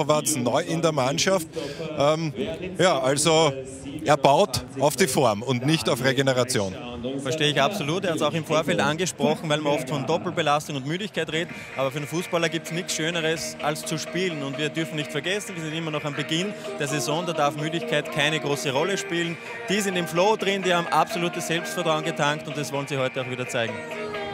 Horvaths neu in der Mannschaft. Ähm, ja, also er baut auf die Form und nicht auf Regeneration. Verstehe ich absolut. Er hat es auch im Vorfeld angesprochen, weil man oft von Doppelbelastung und Müdigkeit redet. Aber für einen Fußballer gibt es nichts Schöneres als zu spielen. Und wir dürfen nicht vergessen, wir sind immer noch am Beginn der Saison. Da darf Müdigkeit keine große Rolle spielen. Die sind im Flow drin, die haben absolutes Selbstvertrauen getankt und das wollen sie heute auch wieder zeigen.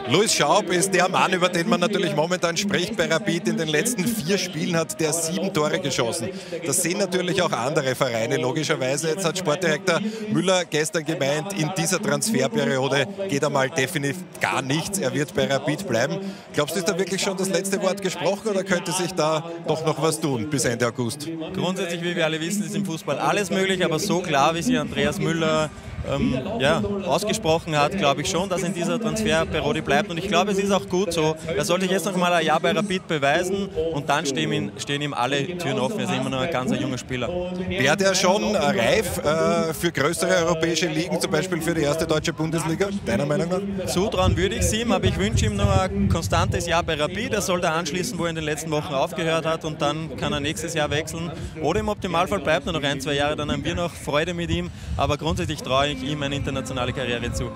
Luis Schaub ist der Mann, über den man natürlich momentan spricht bei Rapid. In den letzten vier Spielen hat der sieben Tore geschossen. Das sehen natürlich auch andere Vereine, logischerweise. Jetzt hat Sportdirektor Müller gestern gemeint, in dieser Transferperiode geht einmal definitiv gar nichts. Er wird bei Rapid bleiben. Glaubst du, ist da wirklich schon das letzte Wort gesprochen oder könnte sich da doch noch was tun bis Ende August? Grundsätzlich, wie wir alle wissen, ist im Fußball alles möglich, aber so klar, wie sie Andreas Müller ähm, ja, ausgesprochen hat, glaube ich schon, dass in dieser Transferperiode bleibt. Und ich glaube, es ist auch gut so. Er sollte jetzt noch mal ein Jahr bei Rapid beweisen und dann stehen ihm, stehen ihm alle Türen offen. Er ist immer noch ein ganz junger Spieler. Wäre der schon reif äh, für größere europäische Ligen, zum Beispiel für die erste deutsche Bundesliga, deiner Meinung nach? Zutrauen würde ich es ihm, aber ich wünsche ihm noch ein konstantes Jahr bei Rapid. Er soll da anschließen, wo er in den letzten Wochen aufgehört hat und dann kann er nächstes Jahr wechseln. Oder im Optimalfall bleibt er noch ein, zwei Jahre, dann haben wir noch Freude mit ihm. Aber grundsätzlich traue ich ihm eine internationale Karriere zu.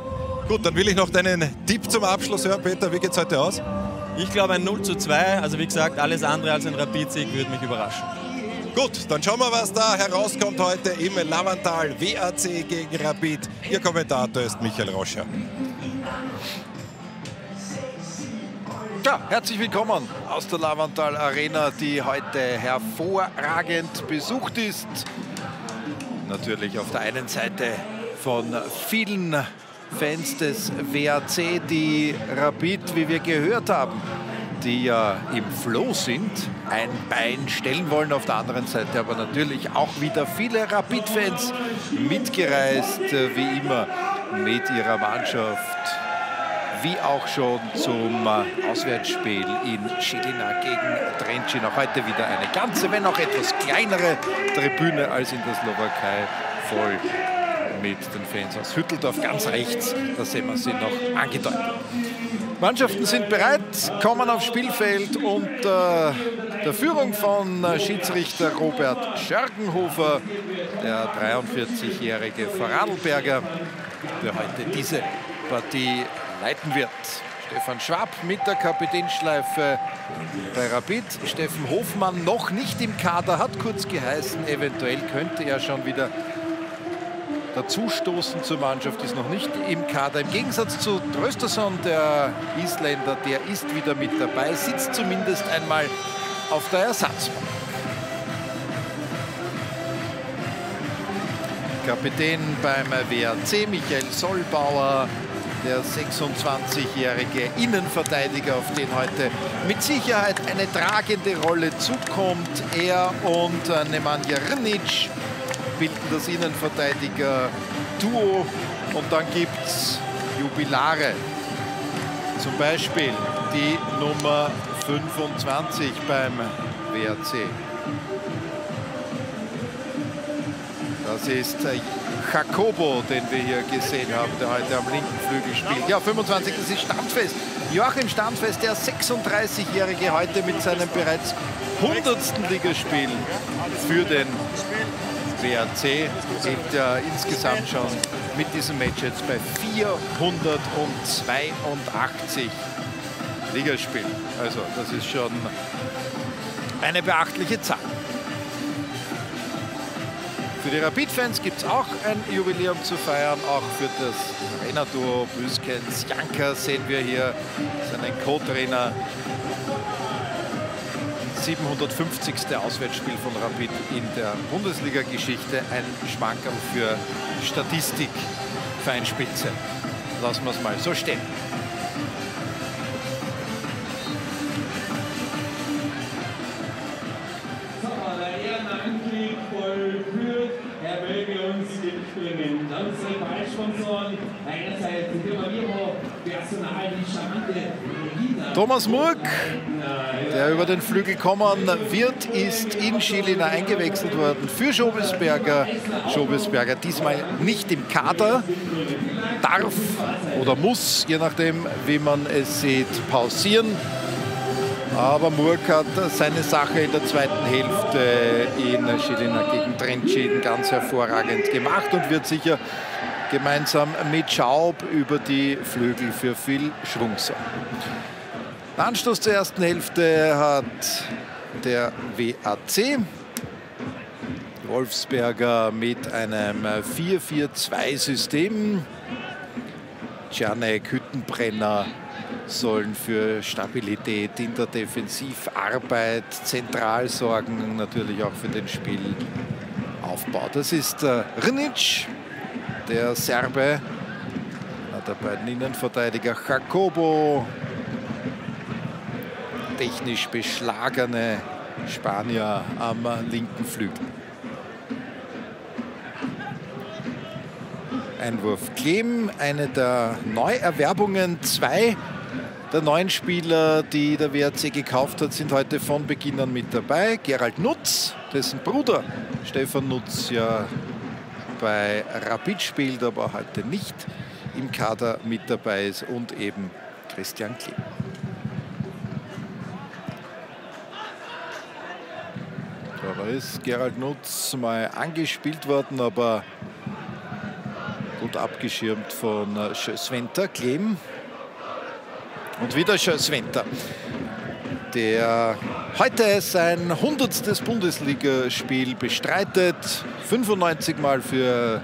Gut, dann will ich noch deinen Tipp zum Abschluss hören, Peter. Wie geht es heute aus? Ich glaube ein 0 zu 2. Also wie gesagt, alles andere als ein Rapid-Sieg würde mich überraschen. Gut, dann schauen wir, was da herauskommt heute im Lavantal. WAC gegen Rapid. Ihr Kommentator ist Michael Roscher. Ja, herzlich willkommen aus der Lavantal Arena, die heute hervorragend besucht ist. Natürlich auf der einen Seite von vielen Fans des WAC, die Rapid, wie wir gehört haben, die ja im Flow sind, ein Bein stellen wollen. Auf der anderen Seite aber natürlich auch wieder viele Rapid-Fans mitgereist, wie immer mit ihrer Mannschaft, wie auch schon zum Auswärtsspiel in Schilina gegen Trenčín. Auch heute wieder eine ganze, wenn auch etwas kleinere Tribüne als in der Slowakei voll mit den Fans aus Hütteldorf ganz rechts. Da sehen wir sie noch angedeutet. Mannschaften sind bereit, kommen aufs Spielfeld unter der Führung von Schiedsrichter Robert Schergenhofer, der 43-jährige Vorarlberger, der heute diese Partie leiten wird. Stefan Schwab mit der Kapitänschleife bei Rapid. Steffen Hofmann noch nicht im Kader, hat kurz geheißen, eventuell könnte er schon wieder dazustoßen zur Mannschaft, ist noch nicht im Kader. Im Gegensatz zu Trösterson, der Isländer, der ist wieder mit dabei, sitzt zumindest einmal auf der Ersatzbank. Kapitän beim WRC, Michael Sollbauer, der 26-jährige Innenverteidiger, auf den heute mit Sicherheit eine tragende Rolle zukommt. Er und Nemanja Rnic bilden das Innenverteidiger-Duo. Und dann gibt es Jubilare. Zum Beispiel die Nummer 25 beim WRC. Das ist Jacobo, den wir hier gesehen haben, der heute am linken Flügel spielt. Ja, 25, das ist Standfest. Joachim Standfest, der 36-Jährige, heute mit seinem bereits 100. Ligaspiel für den WRC liegt ja insgesamt schon mit diesem Match jetzt bei 482 Ligaspielen. Also das ist schon eine beachtliche Zahl. Für die Rapid-Fans gibt es auch ein Jubiläum zu feiern, auch für das Trainerduo Büskens. Janka sehen wir hier, seinen Co-Trainer 750. Auswärtsspiel von Rapid in der Bundesliga-Geschichte. Ein Schmankerl für Statistik, Feinspitze. Lassen wir es mal so stehen. Uns mitbringen. Unsere Ballsponsoren, einerseits die Firma Viro, Personal, die charmante Regina. Thomas Murk, der über den Flügel kommen wird, ist in Schilina eingewechselt worden für Schobesberger. Schobesberger diesmal nicht im Kader, darf oder muss, je nachdem, wie man es sieht, pausieren. Aber Murk hat seine Sache in der zweiten Hälfte in Schilina gegen Trentschäden ganz hervorragend gemacht und wird sicher gemeinsam mit Schaub über die Flügel für viel Schwung sorgen. Anstoß zur ersten Hälfte hat der WAC. Wolfsberger mit einem 4-4-2-System. Janek Hüttenbrenner sollen für Stabilität in der Defensivarbeit zentral sorgen, natürlich auch für den Spielaufbau. Das ist äh, Rnic, der Serbe, der beiden Innenverteidiger Jacobo, technisch beschlagene Spanier am linken Flügel. Einwurf Klemm, eine der Neuerwerbungen, zwei der neuen Spieler, die der WRC gekauft hat, sind heute von Beginn an mit dabei. Gerald Nutz, dessen Bruder Stefan Nutz ja bei Rapid spielt, aber heute nicht im Kader mit dabei ist und eben Christian Klemm. Da ist Gerald Nutz mal angespielt worden, aber gut abgeschirmt von äh, Sventer. Klemm und wieder Sventer, der heute sein 100. Bundesligaspiel bestreitet. 95 Mal für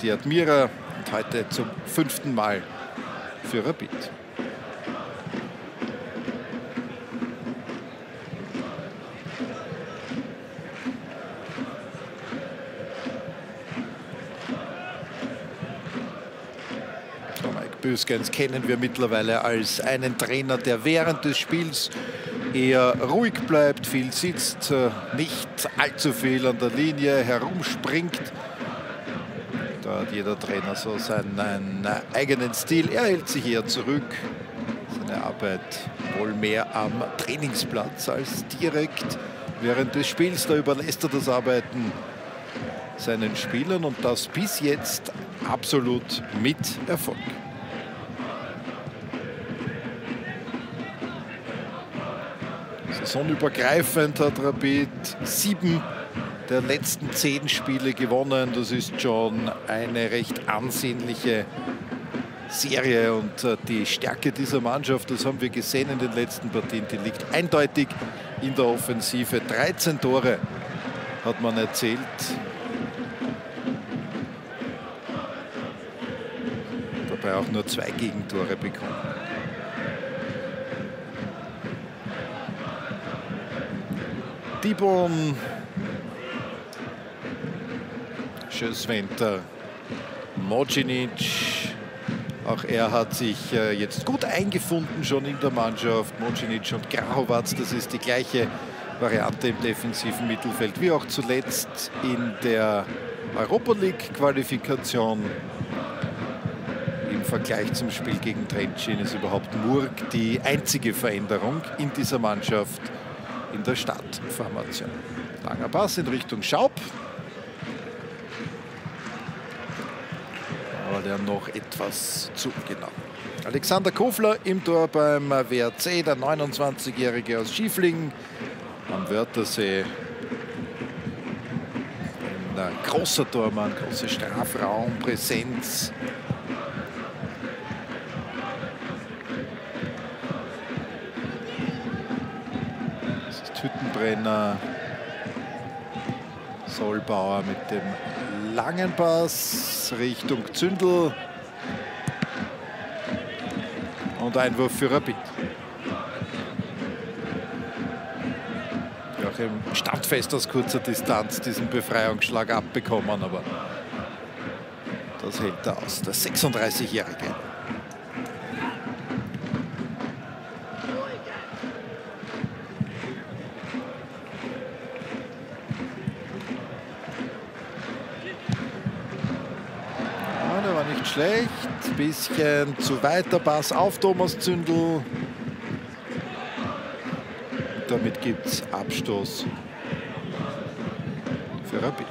die Admira und heute zum fünften Mal für Rapid. Büskens kennen wir mittlerweile als einen Trainer, der während des Spiels eher ruhig bleibt, viel sitzt, äh, nicht allzu viel an der Linie herumspringt. Da hat jeder Trainer so seinen eigenen Stil. Er hält sich eher zurück. Seine Arbeit wohl mehr am Trainingsplatz als direkt während des Spiels. Da überlässt er das Arbeiten seinen Spielern und das bis jetzt absolut mit Erfolg. Saisonübergreifend hat Rapid sieben der letzten zehn Spiele gewonnen. Das ist schon eine recht ansehnliche Serie und äh, die Stärke dieser Mannschaft, das haben wir gesehen in den letzten Partien, die liegt eindeutig in der Offensive. 13 Tore hat man erzählt. Dabei auch nur zwei Gegentore bekommen. Dibon. Schöswenter. Mocinic. Auch er hat sich äh, jetzt gut eingefunden schon in der Mannschaft. Mocinic und Grahovac, das ist die gleiche Variante im defensiven Mittelfeld wie auch zuletzt in der Europa League Qualifikation. Im Vergleich zum Spiel gegen Trentin ist überhaupt Murg die einzige Veränderung in dieser Mannschaft in der Startformation. Langer Pass in Richtung Schaub. Aber der noch etwas zu genau. Alexander Kofler im Tor beim WRC, der 29-Jährige aus Schieflingen am Wörthersee. Ein großer Tormann, große Strafraumpräsenz. Hüttenbrenner. Solbauer mit dem langen Pass Richtung Zündel. Und Einwurf für Rapid. Joachim standfest aus kurzer Distanz diesen Befreiungsschlag abbekommen, aber das hält er aus. Der 36-Jährige. schlecht. Bisschen zu weiter Pass auf Thomas Zündel. Damit gibt es Abstoß für Rapid.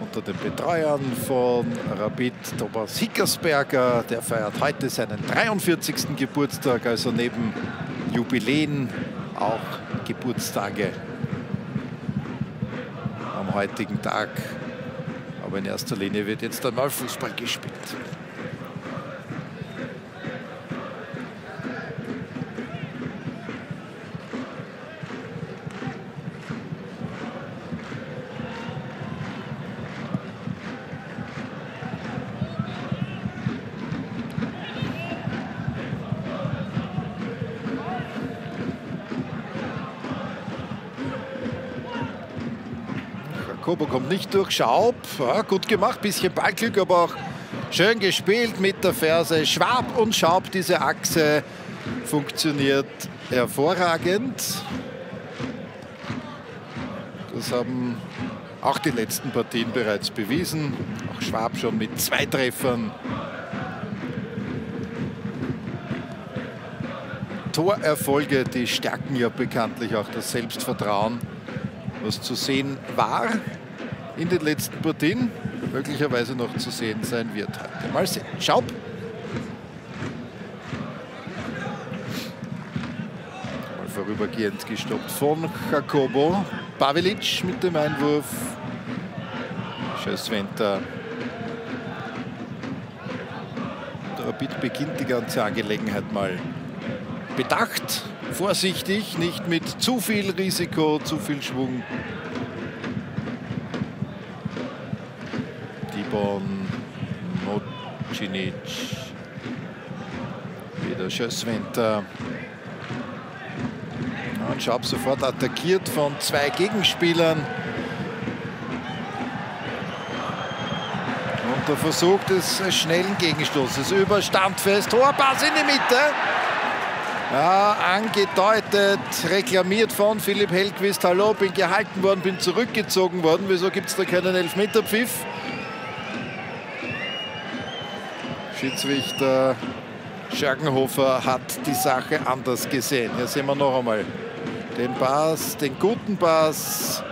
Unter den Betreuern von Rapid, Thomas Hickersberger. Der feiert heute seinen 43. Geburtstag, also neben Jubiläen auch Geburtstage heutigen Tag. Aber in erster Linie wird jetzt einmal Fußball gespielt. Nicht durch. Schaub, ja, gut gemacht, bisschen Ballglück, aber auch schön gespielt mit der Ferse. Schwab und Schaub, diese Achse funktioniert hervorragend. Das haben auch die letzten Partien bereits bewiesen. Auch Schwab schon mit zwei Treffern. Torerfolge, die stärken ja bekanntlich auch das Selbstvertrauen, was zu sehen war in den letzten Partien möglicherweise noch zu sehen sein wird. Mal sehen. Schaub. Mal vorübergehend gestoppt von Jacobo. Pavelic mit dem Einwurf. Schösswenter. Der Rapid beginnt die ganze Angelegenheit mal bedacht, vorsichtig, nicht mit zu viel Risiko, zu viel Schwung. Dibon, Mocinic, wieder Schösswenter. Und Schaub sofort attackiert von zwei Gegenspielern. Und der Versuch des schnellen Gegenstoßes über Standfest. Hoher Pass in die Mitte. Ja, angedeutet, reklamiert von Philipp Hellquist. Hallo, bin gehalten worden, bin zurückgezogen worden. Wieso gibt es da keinen Elfmeterpfiff? Schiedsrichter Schergenhofer hat die Sache anders gesehen. Hier sehen wir noch einmal den Pass, den guten Pass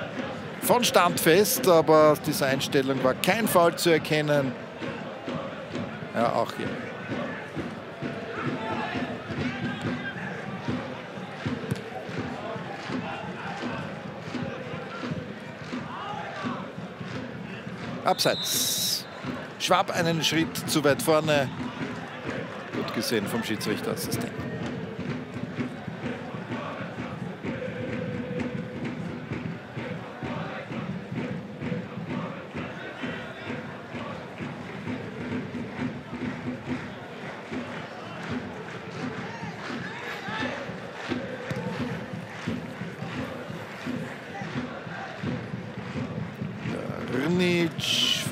von Standfest, aber aus dieser Einstellung war kein Foul zu erkennen. Ja, auch hier. Abseits. Schwab einen Schritt zu weit vorne. Gut gesehen vom Schiedsrichterassistenten.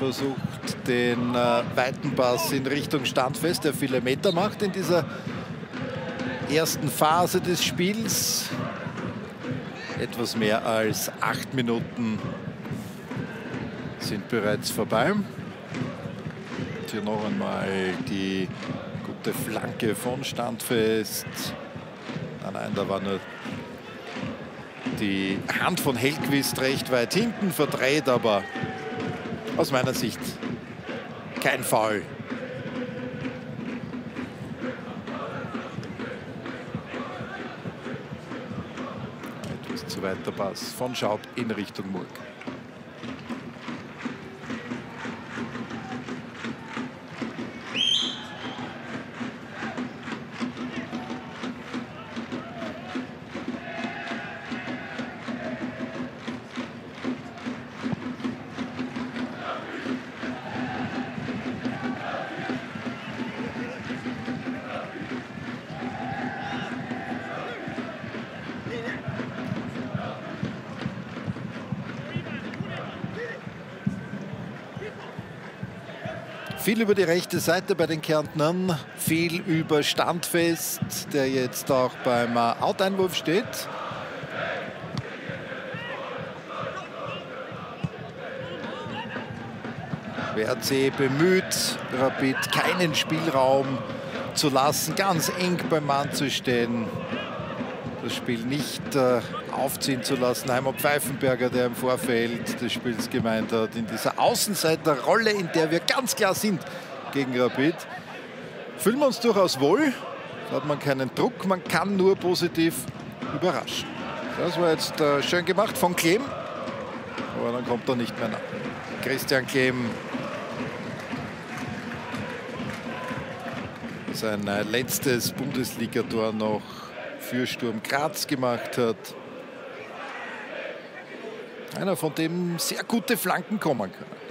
versucht den äh, weiten Pass in Richtung Standfest, der viele Meter macht in dieser ersten Phase des Spiels. Etwas mehr als acht Minuten sind bereits vorbei. Und hier noch einmal die gute Flanke von Standfest. Nein, nein, da war nur die Hand von Hellquist recht weit hinten verdreht, aber aus meiner Sicht kein Foul. Etwas zu weiter Pass von Schaub in Richtung Murg. Viel über die rechte Seite bei den Kärntnern, viel über Standfest, der jetzt auch beim Out-Einwurf steht. WRC bemüht, Rapid keinen Spielraum zu lassen, ganz eng beim Mann zu stehen, das Spiel nicht äh, aufziehen zu lassen. Heimer Pfeifenberger, der im Vorfeld des Spiels gemeint hat, in dieser Außenseiterrolle, in der wir ganz klar sind gegen Rapid, fühlen wir uns durchaus wohl. Da hat man keinen Druck, man kann nur positiv überraschen. Das war jetzt äh, schön gemacht von Klemm, aber dann kommt er nicht mehr nach. Christian Klemm sein äh, letztes Bundesligator noch für Sturm Graz gemacht hat. Einer, von dem sehr gute Flanken kommen können.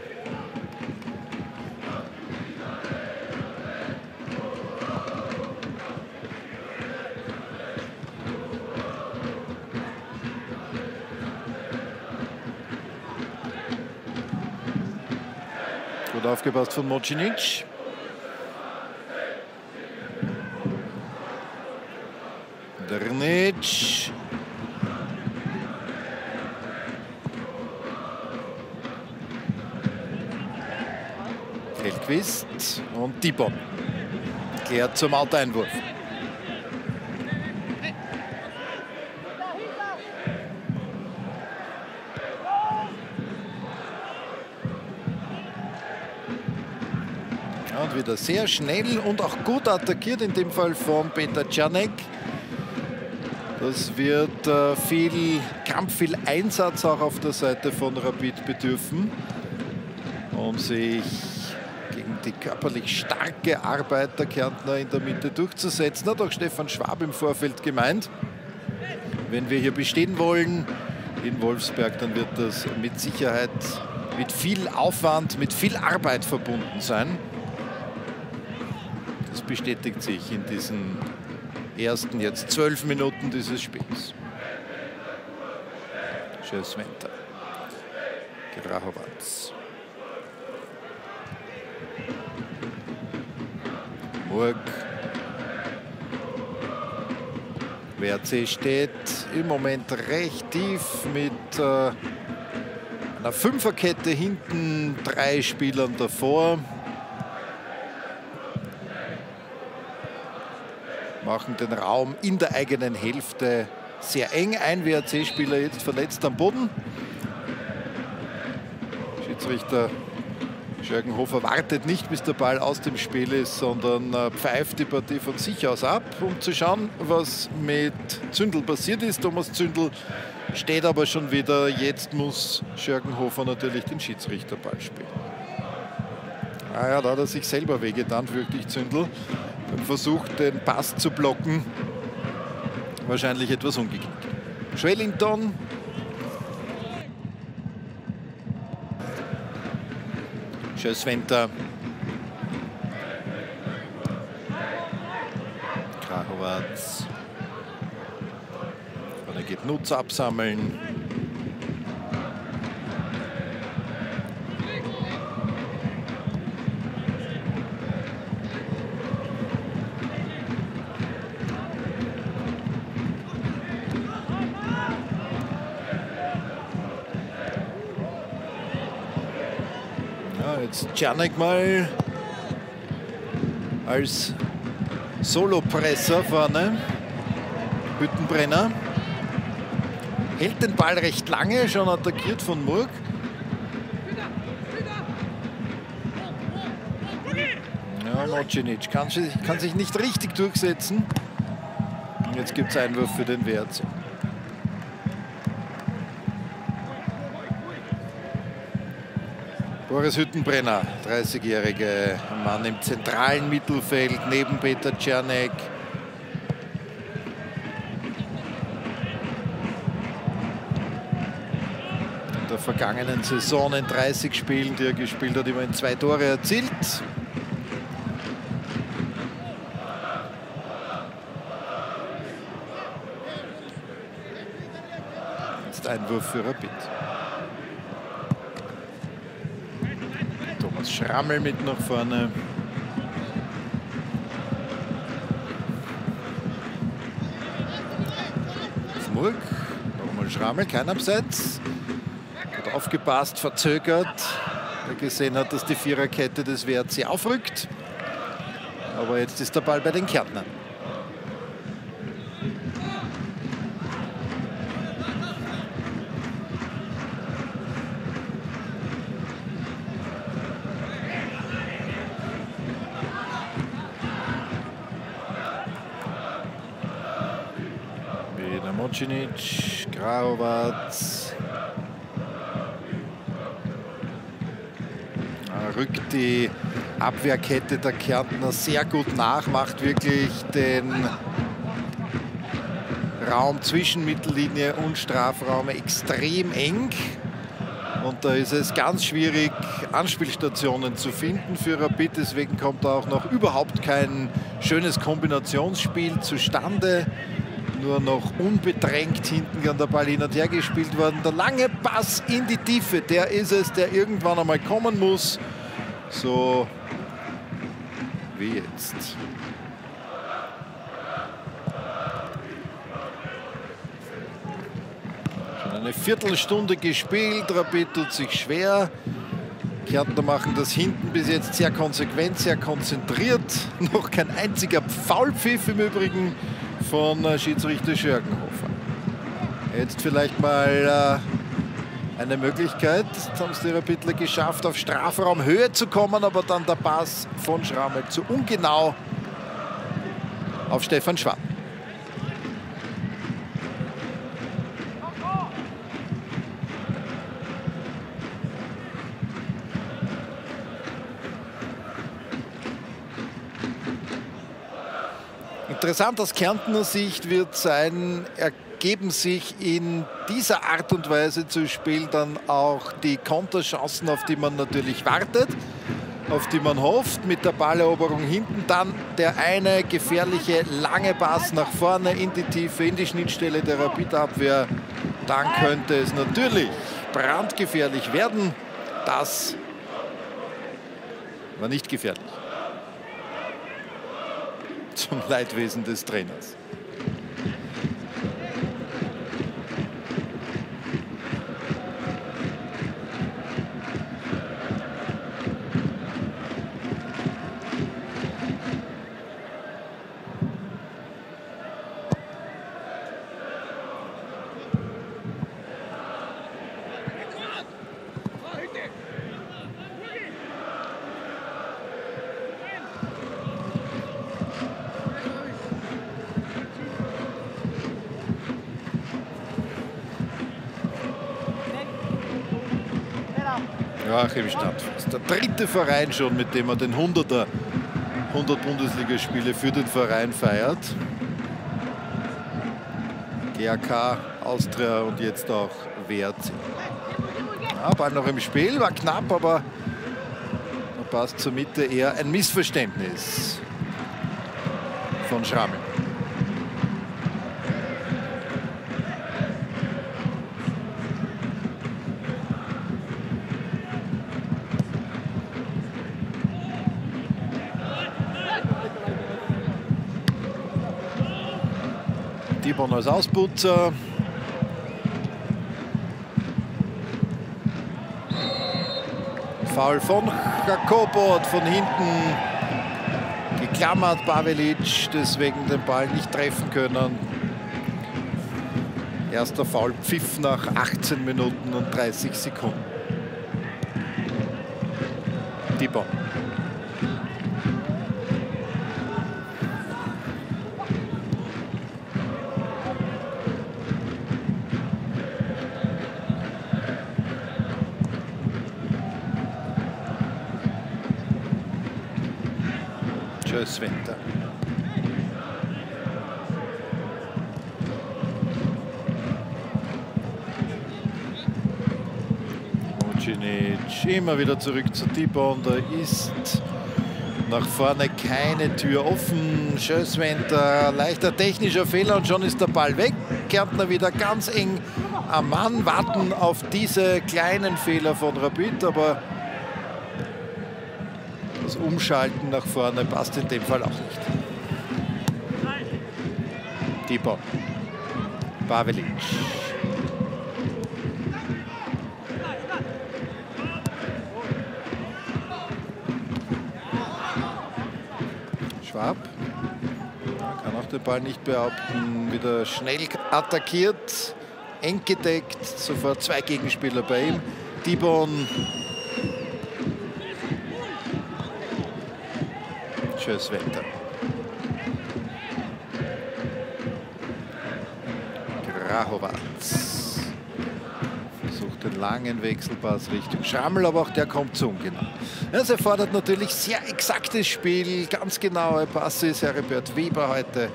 Aufgepasst von Mocinic. Drnic. Hellquist und Dibon. Klärt zum Autoeinwurf. Wieder sehr schnell und auch gut attackiert, in dem Fall von Peter Czarnek. Das wird äh, viel Kampf, viel Einsatz auch auf der Seite von Rapid bedürfen, um sich gegen die körperlich starke Arbeit der Kärntner in der Mitte durchzusetzen. Hat auch Stefan Schwab im Vorfeld gemeint. Wenn wir hier bestehen wollen in Wolfsberg, dann wird das mit Sicherheit mit viel Aufwand, mit viel Arbeit verbunden sein. Bestätigt sich in diesen ersten jetzt zwölf Minuten dieses Spiels. Schöswenter. Grahovac. Murg. WRC steht im Moment recht tief mit äh, einer Fünferkette hinten, drei Spielern davor. Machen den Raum in der eigenen Hälfte sehr eng. Ein WRC-Spieler jetzt verletzt am Boden. Schiedsrichter Schörgenhofer wartet nicht, bis der Ball aus dem Spiel ist, sondern äh, pfeift die Partie von sich aus ab, um zu schauen, was mit Zündel passiert ist. Thomas Zündel steht aber schon wieder. Jetzt muss Schörgenhofer natürlich den Schiedsrichterball spielen. Ah ja, da hat er sich selber wehgetan, wirklich Zündel beim Versuch, den Pass zu blocken, wahrscheinlich etwas umgeknickt. Schwellington. Schösswenter. Krachowac. Und er geht Nutz absammeln. Janek mal als Solopresser vorne. Hüttenbrenner. Hält den Ball recht lange, schon attackiert von Murg. Ja, Mocinic kann, kann sich nicht richtig durchsetzen. Jetzt gibt es Einwurf für den WRC. Boris Hüttenbrenner, 30-jährige Mann im zentralen Mittelfeld neben Peter Czernek. In der vergangenen Saison in 30 Spielen, die er gespielt hat, immerhin zwei Tore erzielt. Jetzt Einwurf für Rapid. Schrammel mit nach vorne. Smurk, nochmal Schrammel, kein Abseits. Hat aufgepasst, verzögert. Er gesehen hat, dass die Viererkette des WRC aufrückt. Aber jetzt ist der Ball bei den Kärntnern. Mocinic, Graovac. Rückt die Abwehrkette der Kärntner sehr gut nach, macht wirklich den Raum zwischen Mittellinie und Strafraum extrem eng. Und da ist es ganz schwierig, Anspielstationen zu finden für Rapid. Deswegen kommt auch noch überhaupt kein schönes Kombinationsspiel zustande. Nur noch unbedrängt hinten an der Ball hin und her gespielt worden. Der lange Pass in die Tiefe, der ist es, der irgendwann einmal kommen muss. So wie jetzt. Eine Viertelstunde gespielt, Rapid tut sich schwer. Kärntner machen das hinten bis jetzt sehr konsequent, sehr konzentriert. Noch kein einziger Foulpfiff im Übrigen von äh, Schiedsrichter Schörgenhofer. Jetzt vielleicht mal äh, eine Möglichkeit. Jetzt haben es die Rapidler geschafft, auf Strafraumhöhe zu kommen, aber dann der Pass von Schrammel zu ungenau auf Stefan Schwab. Interessant aus Kärntner Sicht wird sein, ergeben sich in dieser Art und Weise zu spielen dann auch die Konterchancen, auf die man natürlich wartet, auf die man hofft. Mit der Balleroberung hinten dann der eine gefährliche lange Pass nach vorne in die Tiefe, in die Schnittstelle der Rapidabwehr. Dann könnte es natürlich brandgefährlich werden. Das war nicht gefährlich zum Leidwesen des Trainers. Joachim Stadtfuß. Der dritte Verein schon, mit dem er den 100er 100 Bundesligaspiele für den Verein feiert. GAK, Austria und jetzt auch WRC. Ja, Ball noch im Spiel, war knapp, aber passt zur Mitte eher ein Missverständnis von Schrammel. Tibon als Ausputzer. Foul von Jakobo von hinten geklammert Pavelic, deswegen den Ball nicht treffen können. Erster Foul Pfiff nach 18 Minuten und 30 Sekunden. Svente. Mocinic immer wieder zurück zu Tibon. Da ist nach vorne keine Tür offen. Schösswenter, leichter technischer Fehler und schon ist der Ball weg. Kärntner wieder ganz eng am Mann, warten auf diese kleinen Fehler von Rapid, aber Umschalten nach vorne passt in dem Fall auch nicht. Tipo. Pavelic. Schwab kann auch den Ball nicht behaupten. Wieder schnell attackiert, eng gedeckt, sofort zwei Gegenspieler bei ihm. Dibon schönes Wetter. Grahovac. Versucht den langen Wechselpass Richtung Schrammel, aber auch der kommt zu ungenau. Es erfordert natürlich sehr exaktes Spiel, ganz genaue Passe. Ist Herbert Weber heute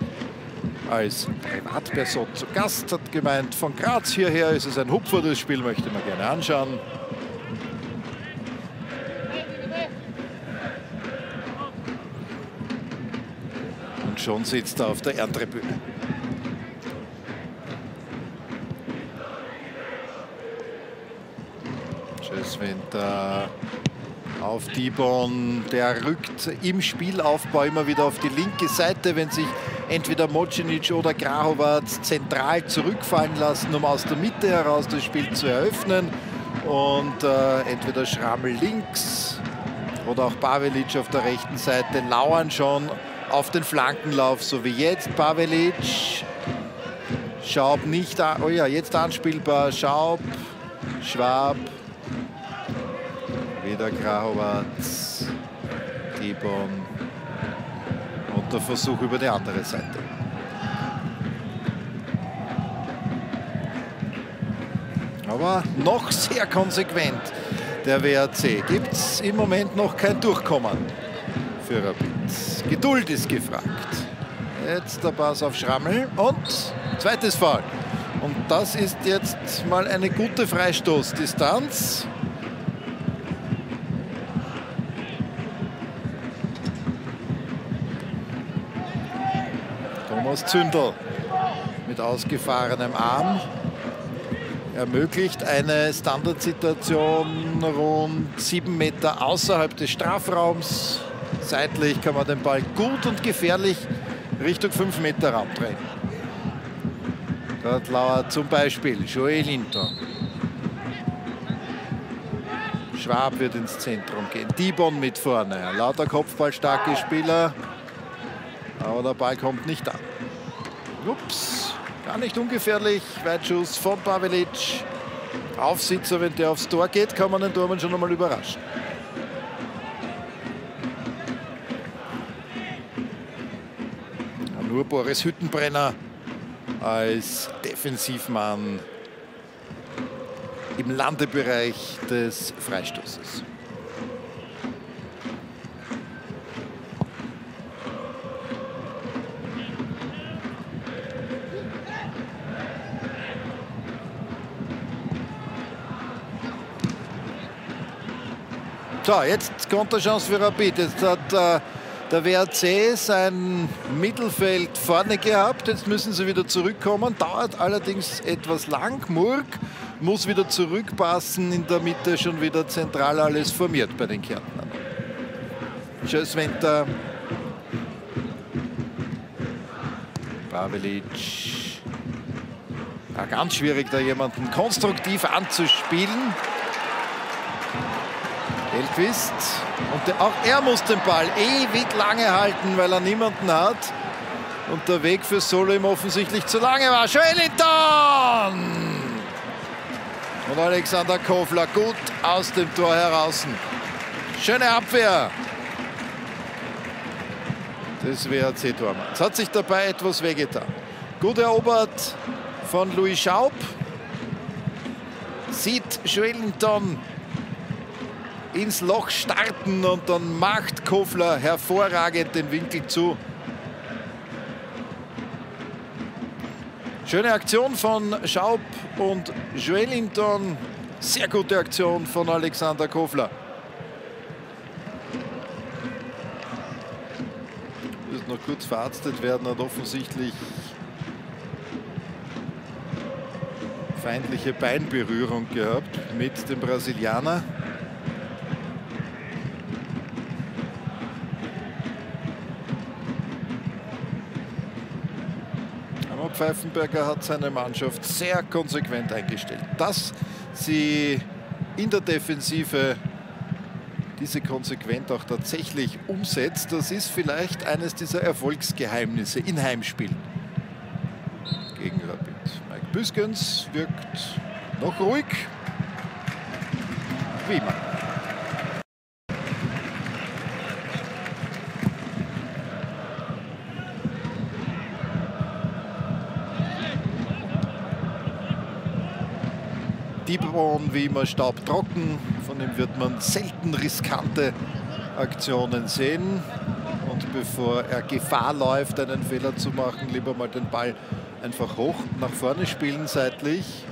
als Privatperson zu Gast, hat gemeint, von Graz hierher ist es ein Hupfer, das Spiel möchte man gerne anschauen. Schon sitzt er auf der Ehrentribüne. Schösswinter auf Dibon, der rückt im Spielaufbau immer wieder auf die linke Seite, wenn sich entweder Mocinic oder Grahovac zentral zurückfallen lassen, um aus der Mitte heraus das Spiel zu eröffnen. Und äh, entweder Schrammel links oder auch Pavelic auf der rechten Seite lauern schon auf den Flankenlauf, so wie jetzt. Pavelic, Schaub nicht, oh ja, jetzt anspielbar, Schaub, Schwab, wieder Grahovac, Dibon und der Versuch über die andere Seite. Aber noch sehr konsequent der WRC. Gibt es im Moment noch kein Durchkommen für Rapid. Geduld ist gefragt. Jetzt der Pass auf Schrammel und zweites Foul. Und das ist jetzt mal eine gute Freistoßdistanz. Thomas Zündel mit ausgefahrenem Arm ermöglicht eine Standardsituation rund sieben Meter außerhalb des Strafraums. Seitlich kann man den Ball gut und gefährlich Richtung 5 Meter Raum drehen. Dort lauert zum Beispiel Joel Linton. Schwab wird ins Zentrum gehen. Dibon mit vorne. Lauter kopfballstarke Spieler. Aber der Ball kommt nicht an. Ups, gar nicht ungefährlich. Weitschuss von Pavelic. Aufsitzer, wenn der aufs Tor geht, kann man den Tormann schon einmal überraschen. Nur Boris Hüttenbrenner als Defensivmann im Landebereich des Freistoßes. So, jetzt Konterchance für Rapid. Jetzt hat äh, der WRC sein Mittelfeld vorne gehabt. Jetzt müssen sie wieder zurückkommen. Dauert allerdings etwas lang. Murk muss wieder zurückpassen. In der Mitte schon wieder zentral alles formiert bei den Kärntnern. Schösswenter. Pavelic. Ja, ganz schwierig, da jemanden konstruktiv anzuspielen. Elquist. Und auch er muss den Ball ewig lange halten, weil er niemanden hat. Und der Weg für Solo ihm offensichtlich zu lange war. Schwellington! Und Alexander Kofler gut aus dem Tor heraus. Schöne Abwehr des WRC-Tormanns. Hat sich dabei etwas wehgetan. Gut erobert von Louis Schaub. Sieht Schwellington ins Loch starten und dann macht Kofler hervorragend den Winkel zu. Schöne Aktion von Schaub und Joelinton. Sehr gute Aktion von Alexander Kofler. Wird noch kurz verarztet werden, hat offensichtlich feindliche Beinberührung gehabt mit dem Brasilianer. Pfeifenberger hat seine Mannschaft sehr konsequent eingestellt. Dass sie in der Defensive diese konsequent auch tatsächlich umsetzt, das ist vielleicht eines dieser Erfolgsgeheimnisse in Heimspielen gegen Rapid. Mike Büskens wirkt noch ruhig. Wie immer. Dibon wie immer staubtrocken. Von ihm wird man selten riskante Aktionen sehen. Und bevor er Gefahr läuft, einen Fehler zu machen, lieber mal den Ball einfach hoch nach vorne spielen seitlich.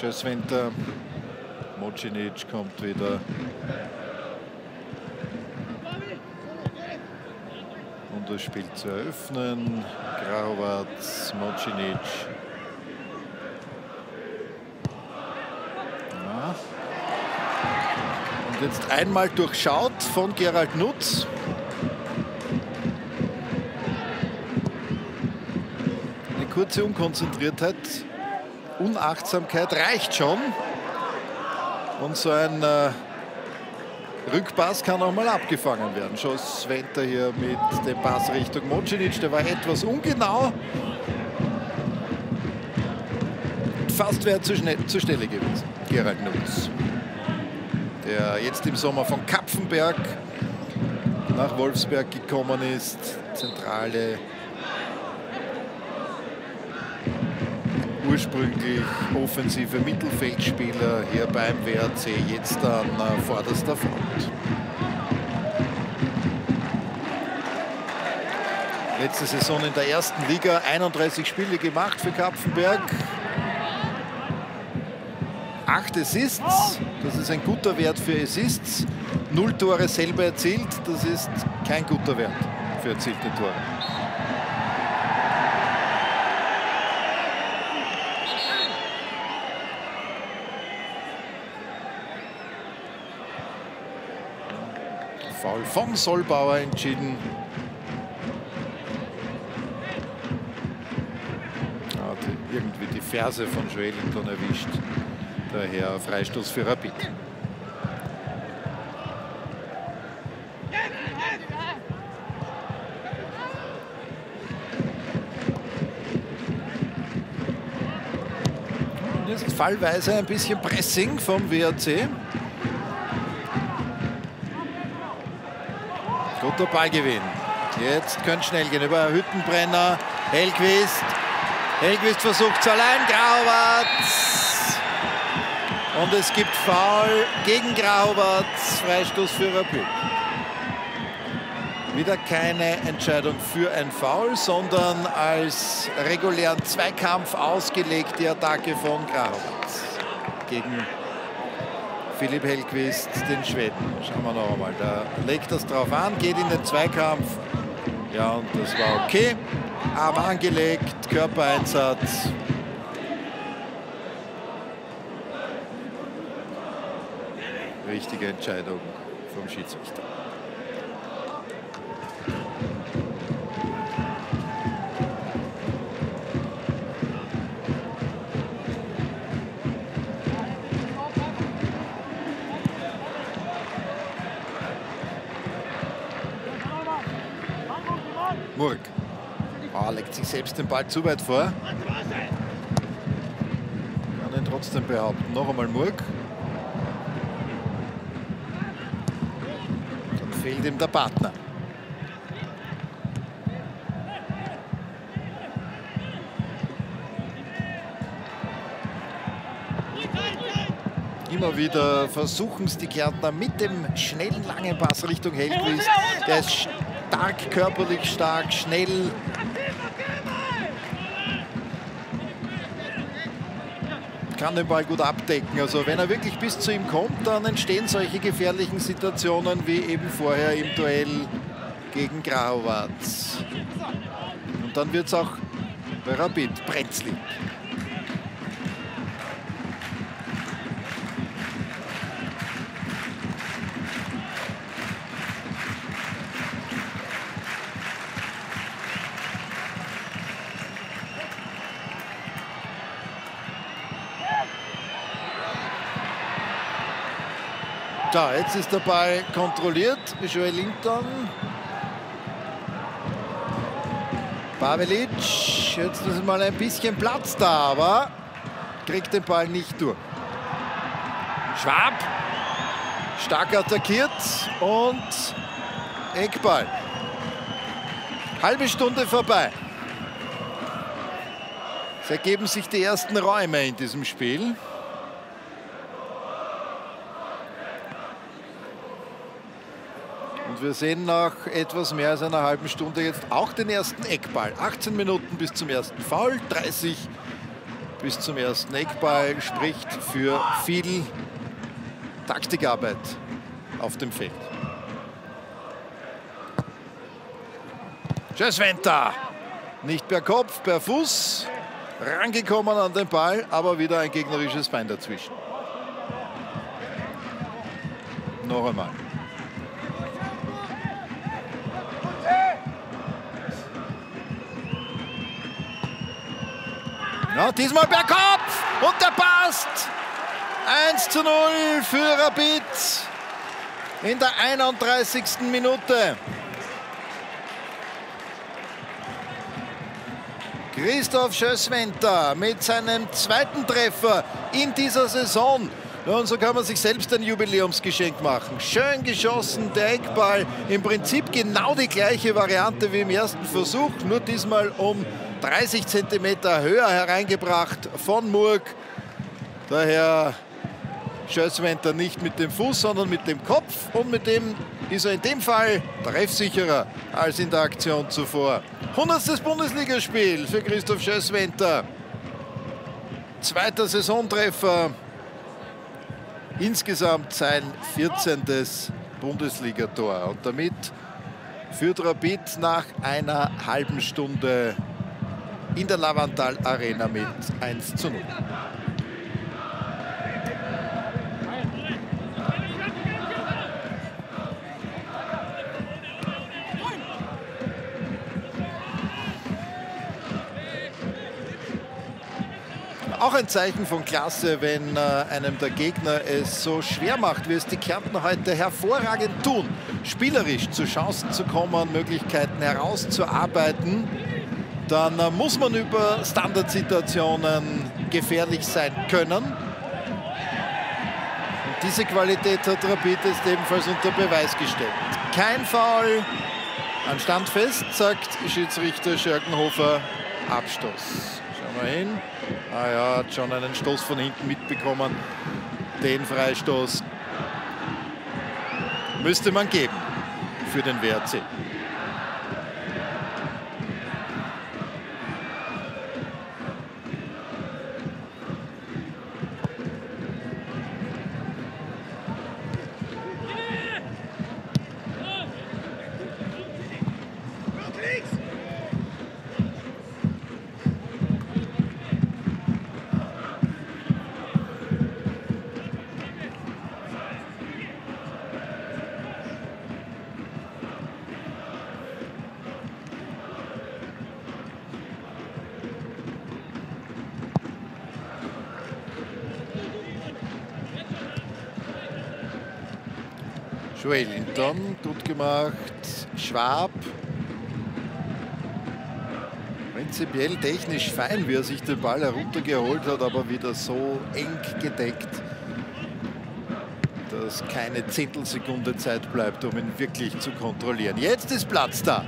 Schösswinter, Mocinic kommt wieder. Das Spiel zu eröffnen. Grauwart, Mocinic. Ja. Und jetzt einmal durchschaut von Gerald Nutz. Eine kurze Unkonzentriertheit, Unachtsamkeit reicht schon. Und so ein äh, Rückpass kann auch mal abgefangen werden. Schoss Wenter hier mit dem Pass Richtung Mocinic. Der war etwas ungenau. Fast wäre zu, zur Stelle gewesen. Gerald Nutz. Der jetzt im Sommer von Kapfenberg nach Wolfsberg gekommen ist. Zentrale ursprünglich offensive Mittelfeldspieler hier beim WRC, jetzt an äh, vorderster Front. Letzte Saison in der ersten Liga 31 Spiele gemacht für Kapfenberg. Acht Assists, das ist ein guter Wert für Assists. Null Tore selber erzielt, das ist kein guter Wert für erzielte Tore. Foul von Solbauer entschieden. Ferse von Joelinton erwischt. Daher Freistoß für Rapid. Jetzt fallweise ein bisschen Pressing vom WRC. Guter Ballgewinn. Jetzt könnte schnell gehen über Hüttenbrenner. Hellquist. Hellquist versucht es allein. Grauwart. Und es gibt Foul gegen Grauwart. Freistoß für Rapid. Wieder keine Entscheidung für ein Foul, sondern als regulären Zweikampf ausgelegt die Attacke von Grauwart gegen Philipp Hellquist, den Schweden. Schauen wir noch einmal. Da legt das drauf an, geht in den Zweikampf. Ja, und das war okay. Arm angelegt, Körpereinsatz. Richtige Entscheidung vom Schiedsrichter. Selbst den Ball zu weit vor. Kann ihn trotzdem behaupten. Noch einmal Murk. Dann fehlt ihm der Partner. Immer wieder versuchen es die Kärntner mit dem schnellen langen Pass Richtung Hellquist. Der ist stark, körperlich stark, schnell. Kann den Ball gut abdecken. Also wenn er wirklich bis zu ihm kommt, dann entstehen solche gefährlichen Situationen wie eben vorher im Duell gegen Grauwatz. Und dann wird es auch bei Rapid brenzlig. Jetzt ist der Ball kontrolliert. Joel Linton. Pavelic. Jetzt ist mal ein bisschen Platz da, aber kriegt den Ball nicht durch. Schwab. Stark attackiert und Eckball. Halbe Stunde vorbei. Es ergeben sich die ersten Räume in diesem Spiel. Wir sehen nach etwas mehr als einer halben Stunde jetzt auch den ersten Eckball. 18 Minuten bis zum ersten Foul, 30 bis zum ersten Eckball spricht für viel Taktikarbeit auf dem Feld. Jesventa. Nicht per Kopf, per Fuß. Rangekommen an den Ball, aber wieder ein gegnerisches Bein dazwischen. Noch einmal. Ja, diesmal per Kopf und der passt. 1 zu 0 für Rapid in der 31. Minute. Christoph Schösswenter mit seinem zweiten Treffer in dieser Saison. Und so kann man sich selbst ein Jubiläumsgeschenk machen. Schön geschossen, der Eckball. Im Prinzip genau die gleiche Variante wie im ersten Versuch, nur diesmal um 30 cm höher hereingebracht von Murg. Daher Schösswenter nicht mit dem Fuß, sondern mit dem Kopf. Und mit dem ist er in dem Fall treffsicherer als in der Aktion zuvor. 100. Bundesligaspiel für Christoph Schösswenter. Zweiter Saisontreffer. Insgesamt sein 14. Bundesligator. Und damit führt Rapid nach einer halben Stunde in der Lavantal Arena mit 1 zu 0. Auch ein Zeichen von Klasse, wenn äh, einem der Gegner es so schwer macht, wie es die Kärntner heute hervorragend tun, spielerisch zu Chancen zu kommen, Möglichkeiten herauszuarbeiten, dann äh, muss man über Standardsituationen gefährlich sein können. Und diese Qualität hat Rapid jetzt ebenfalls unter Beweis gestellt. Kein Foul, an Stand fest, sagt Schiedsrichter Schörkenhofer, Abstoß. Schauen wir hin. Ah ja, hat schon einen Stoß von hinten mitbekommen. Den Freistoß müsste man geben für den WRC. Joelinton, gut gemacht. Schwab. Prinzipiell technisch fein, wie er sich den Ball heruntergeholt hat, aber wieder so eng gedeckt, dass keine Zehntelsekunde Zeit bleibt, um ihn wirklich zu kontrollieren. Jetzt ist Platz da.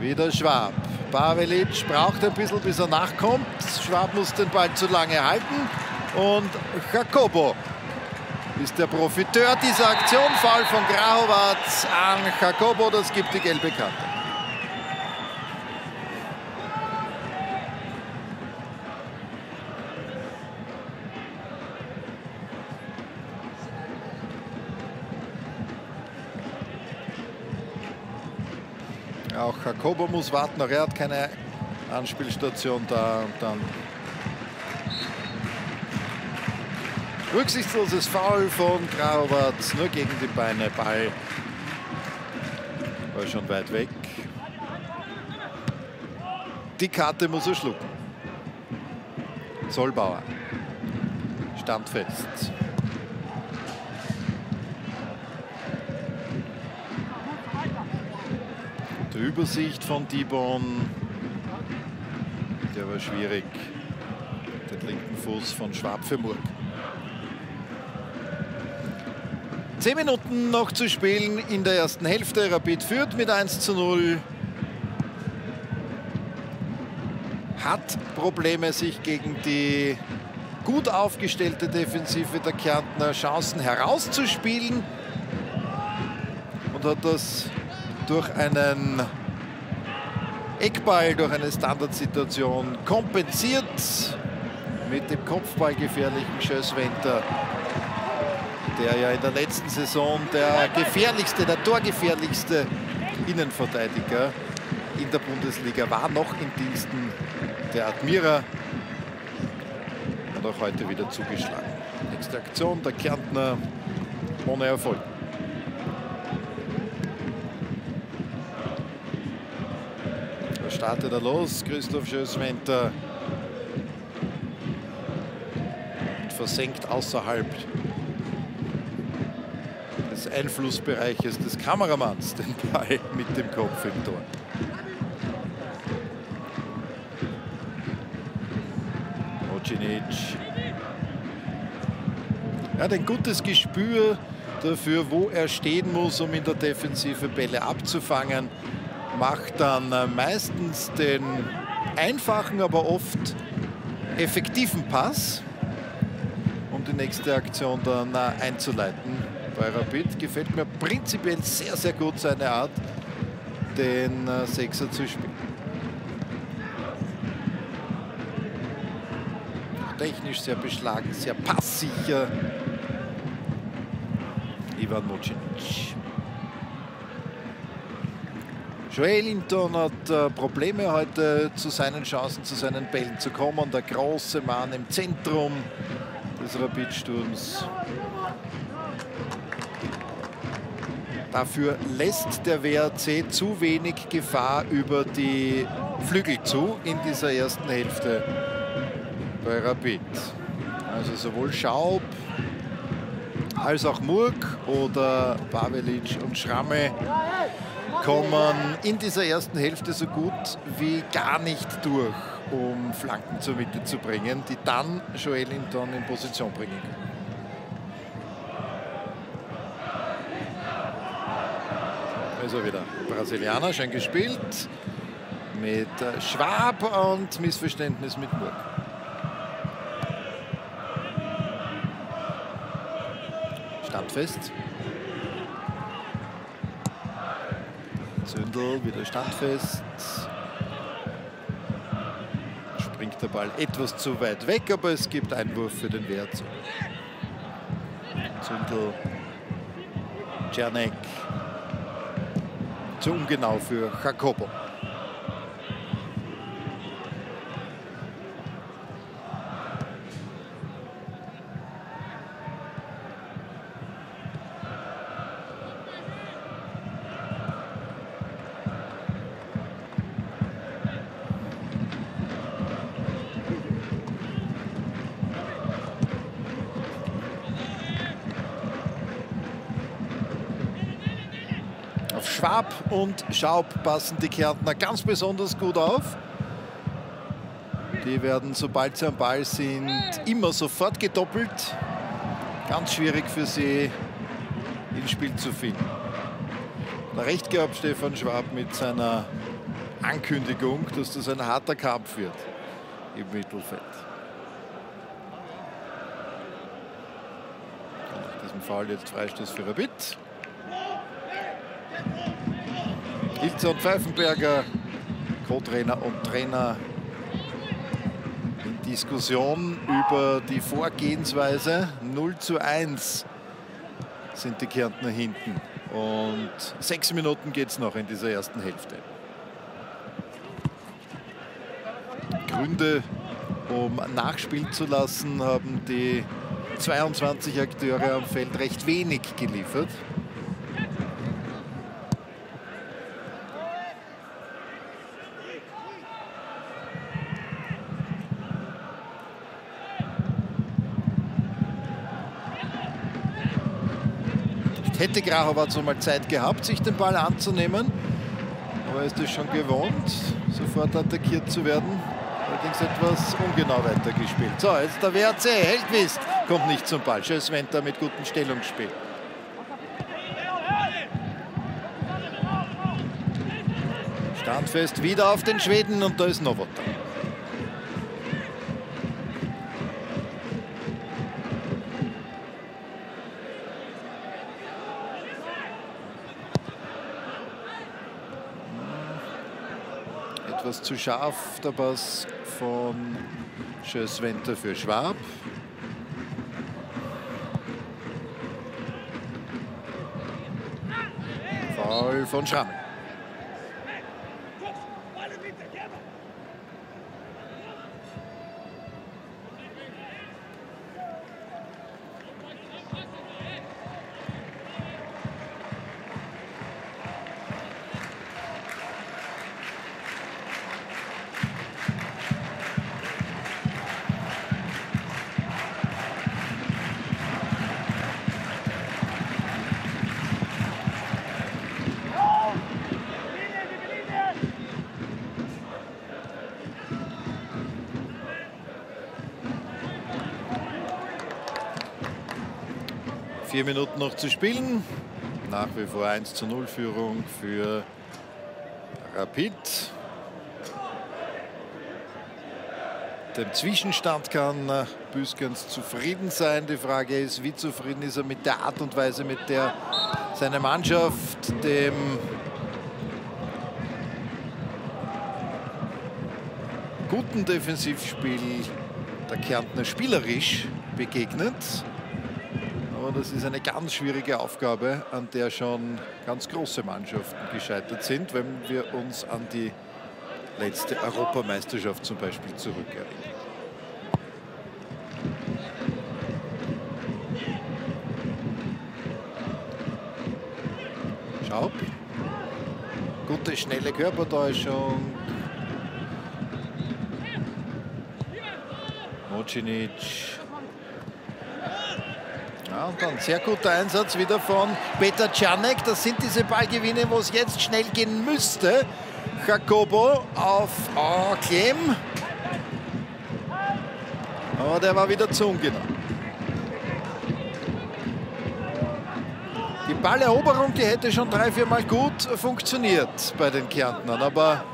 Wieder Schwab. Pavelic braucht ein bisschen, bis er nachkommt. Schwab muss den Ball zu lange halten. Und Jacobo ist der Profiteur dieser Aktion. Fall von Grahovac an Jacobo, das gibt die gelbe Karte. Auch Jacobo muss warten, er hat keine Anspielstation da und dann Rücksichtsloses Foul von Grauwart, nur gegen die Beine. Ball war schon weit weg. Die Karte muss er schlucken. Solbauer. Standfest. Der Übersicht von Dibon. Der war schwierig. Den linken Fuß von Schwab für. Zehn Minuten noch zu spielen in der ersten Hälfte. Rapid führt mit 1 zu 0. hat Probleme, sich gegen die gut aufgestellte Defensive der Kärntner Chancen herauszuspielen und hat das durch einen Eckball, durch eine Standardsituation kompensiert mit dem Kopfballgefährlichen Schösswenter, der ja in der letzten Saison der gefährlichste, der torgefährlichste Innenverteidiger in der Bundesliga war, noch in Diensten der Admira und auch heute wieder zugeschlagen. Nächste Aktion, der Kärntner ohne Erfolg. Da startet er los, Christoph Schößwenter. Und versenkt außerhalb Einflussbereiches des Kameramanns den Ball mit dem Kopf im Tor. Mocinic. Er hat ein gutes Gespür dafür, wo er stehen muss, um in der Defensive Bälle abzufangen. Macht dann äh, meistens den einfachen, aber oft effektiven Pass, um die nächste Aktion dann äh, einzuleiten. Bei Rapid gefällt mir prinzipiell sehr, sehr gut seine Art, den äh, Sechser zu spielen. Technisch sehr beschlagen, sehr passsicher. Ivan Mocinic. Joelinton hat äh, Probleme heute zu seinen Chancen, zu seinen Bällen zu kommen. Der große Mann im Zentrum des Rapid-Sturms. Dafür lässt der WRC zu wenig Gefahr über die Flügel zu in dieser ersten Hälfte bei Rapid. Also sowohl Schaub als auch Murk oder Pavelic und Schramme kommen in dieser ersten Hälfte so gut wie gar nicht durch, um Flanken zur Mitte zu bringen, die dann Joelinton in Position bringen können. Also wieder Brasilianer, schön gespielt mit Schwab und Missverständnis mit Murk. Standfest. Zündel wieder standfest. Springt der Ball etwas zu weit weg, aber es gibt Einwurf für den WRC. Zündel, Czernek. Zu ungenau für Jacobo. Und Schaub passen die Kärntner ganz besonders gut auf. Die werden, sobald sie am Ball sind, immer sofort gedoppelt. Ganz schwierig für sie, ins Spiel zu finden. Da recht gehabt Stefan Schwab mit seiner Ankündigung, dass das ein harter Kampf wird im Mittelfeld. Nach diesem Fall jetzt Freistoß für Rapid. Ilze und Pfeifenberger, Co-Trainer und Trainer in Diskussion über die Vorgehensweise. 0 zu 1 sind die Kärntner hinten. Und sechs Minuten geht es noch in dieser ersten Hälfte. Gründe, um nachspielen zu lassen, haben die 22 Akteure am Feld recht wenig geliefert. Hätte Grachow so mal Zeit gehabt, sich den Ball anzunehmen. Aber ist es schon gewohnt, sofort attackiert zu werden. Allerdings etwas ungenau weitergespielt. So, jetzt der WRC. Heldwist kommt nicht zum Ball. Schösswenter mit gutem Stellungsspiel. Standfest wieder auf den Schweden und da ist Novota. Etwas zu scharf der Pass von Schösswenter für Schwab. Foul von Schrammel. Vier Minuten noch zu spielen. Nach wie vor 1 zu 0 Führung für Rapid. Dem Zwischenstand kann Büskens zufrieden sein. Die Frage ist, wie zufrieden ist er mit der Art und Weise, mit der seine Mannschaft dem guten Defensivspiel der Kärntner spielerisch begegnet. Aber das ist eine ganz schwierige Aufgabe, an der schon ganz große Mannschaften gescheitert sind, wenn wir uns an die letzte Europameisterschaft zum Beispiel zurückerinnern. Schaub. Gute, schnelle Körpertäuschung. Mocinic und dann sehr guter Einsatz wieder von Peter Czarnek. Das sind diese Ballgewinne, wo es jetzt schnell gehen müsste. Jacobo auf oh, Clem. Aber der war wieder zu ungenau. Die Balleroberung, die hätte schon drei, vier Mal gut funktioniert bei den Kärntnern. Aber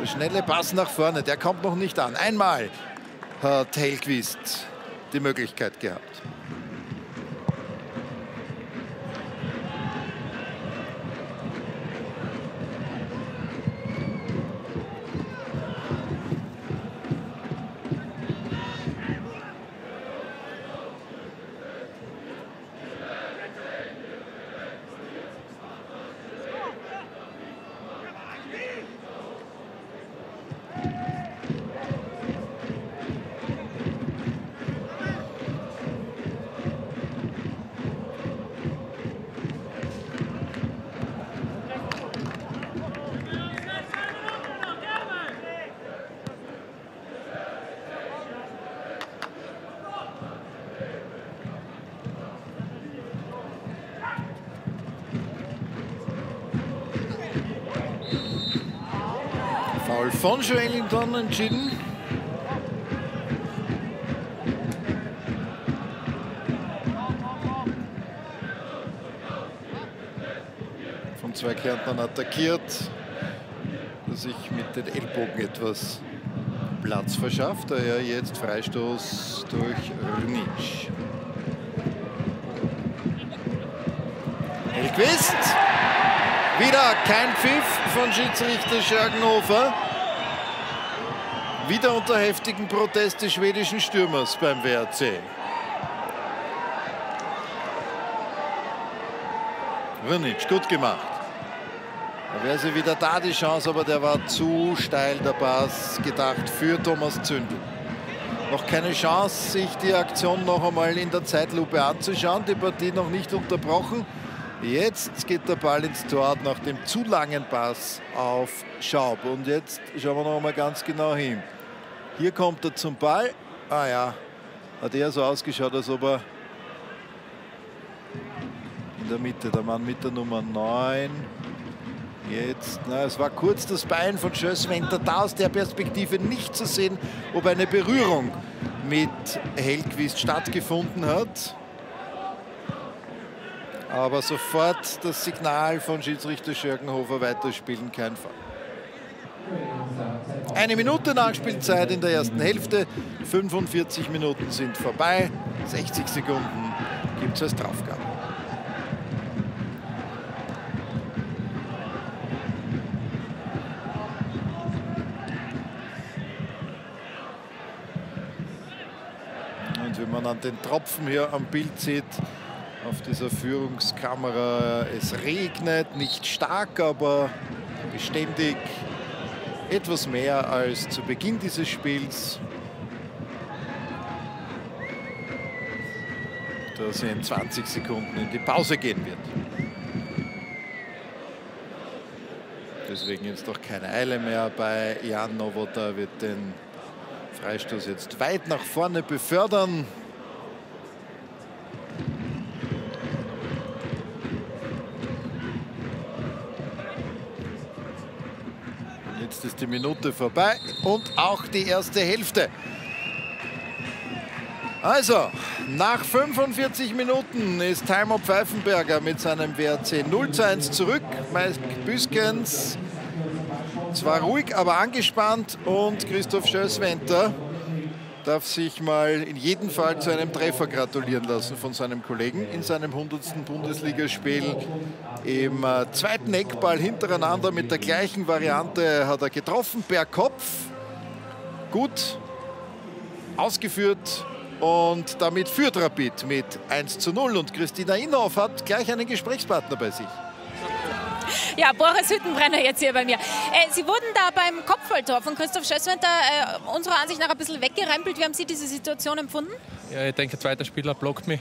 der schnelle Pass nach vorne, der kommt noch nicht an. Einmal hat Hellquist die Möglichkeit gehabt. Von Joelinton entschieden. Von zwei Kärntnern attackiert, der sich mit den Ellbogen etwas Platz verschafft. Daher jetzt Freistoß durch Rnic. Elquist. Wieder kein Pfiff von Schiedsrichter Schörgenhofer. Wieder unter heftigen Protest des schwedischen Stürmers beim WRC. Vrnic, gut gemacht. Da wäre sie wieder da, die Chance, aber der war zu steil, der Pass, gedacht für Thomas Zündel. Noch keine Chance, sich die Aktion noch einmal in der Zeitlupe anzuschauen. Die Partie noch nicht unterbrochen. Jetzt geht der Ball ins Tor nach dem zu langen Pass auf Schaub. Und jetzt schauen wir noch mal ganz genau hin. Hier kommt er zum Ball. Ah ja, hat er so ausgeschaut, als ob er in der Mitte, der Mann mit der Nummer 9. Jetzt, na, es war kurz das Bein von Schösswenter da aus der Perspektive nicht zu sehen, ob eine Berührung mit Hellquist stattgefunden hat. Aber sofort das Signal von Schiedsrichter Schörgenhofer weiterspielen, kein Fall. Eine Minute Nachspielzeit in der ersten Hälfte. 45 Minuten sind vorbei. 60 Sekunden gibt es als Strafgabe. Und wenn man an den Tropfen hier am Bild sieht, auf dieser Führungskamera, es regnet, nicht stark, aber beständig. Etwas mehr als zu Beginn dieses Spiels. Dass er in 20 Sekunden in die Pause gehen wird. Deswegen ist doch keine Eile mehr bei Jan Nowota, wird den Freistoß jetzt weit nach vorne befördern. Jetzt ist die Minute vorbei und auch die erste Hälfte. Also, nach 45 Minuten ist Timer Pfeifenberger mit seinem WRC 0 zu 1 zurück. Mike Büskens zwar ruhig, aber angespannt und Christoph Schösswenter darf sich mal in jedem Fall zu einem Treffer gratulieren lassen von seinem Kollegen in seinem 100. Bundesligaspiel. Im äh, zweiten Eckball hintereinander mit der gleichen Variante hat er getroffen per Kopf. Gut ausgeführt und damit führt Rapid mit 1 zu 0 und Christina Inhoff hat gleich einen Gesprächspartner bei sich. Ja, Boris Hüttenbrenner jetzt hier bei mir. Äh, Sie wurden da beim Kopfballtor von Christoph Schösswenter äh, unserer Ansicht nach ein bisschen weggerempelt. Wie haben Sie diese Situation empfunden? Ja, ich denke, der zweite Spieler blockt mich.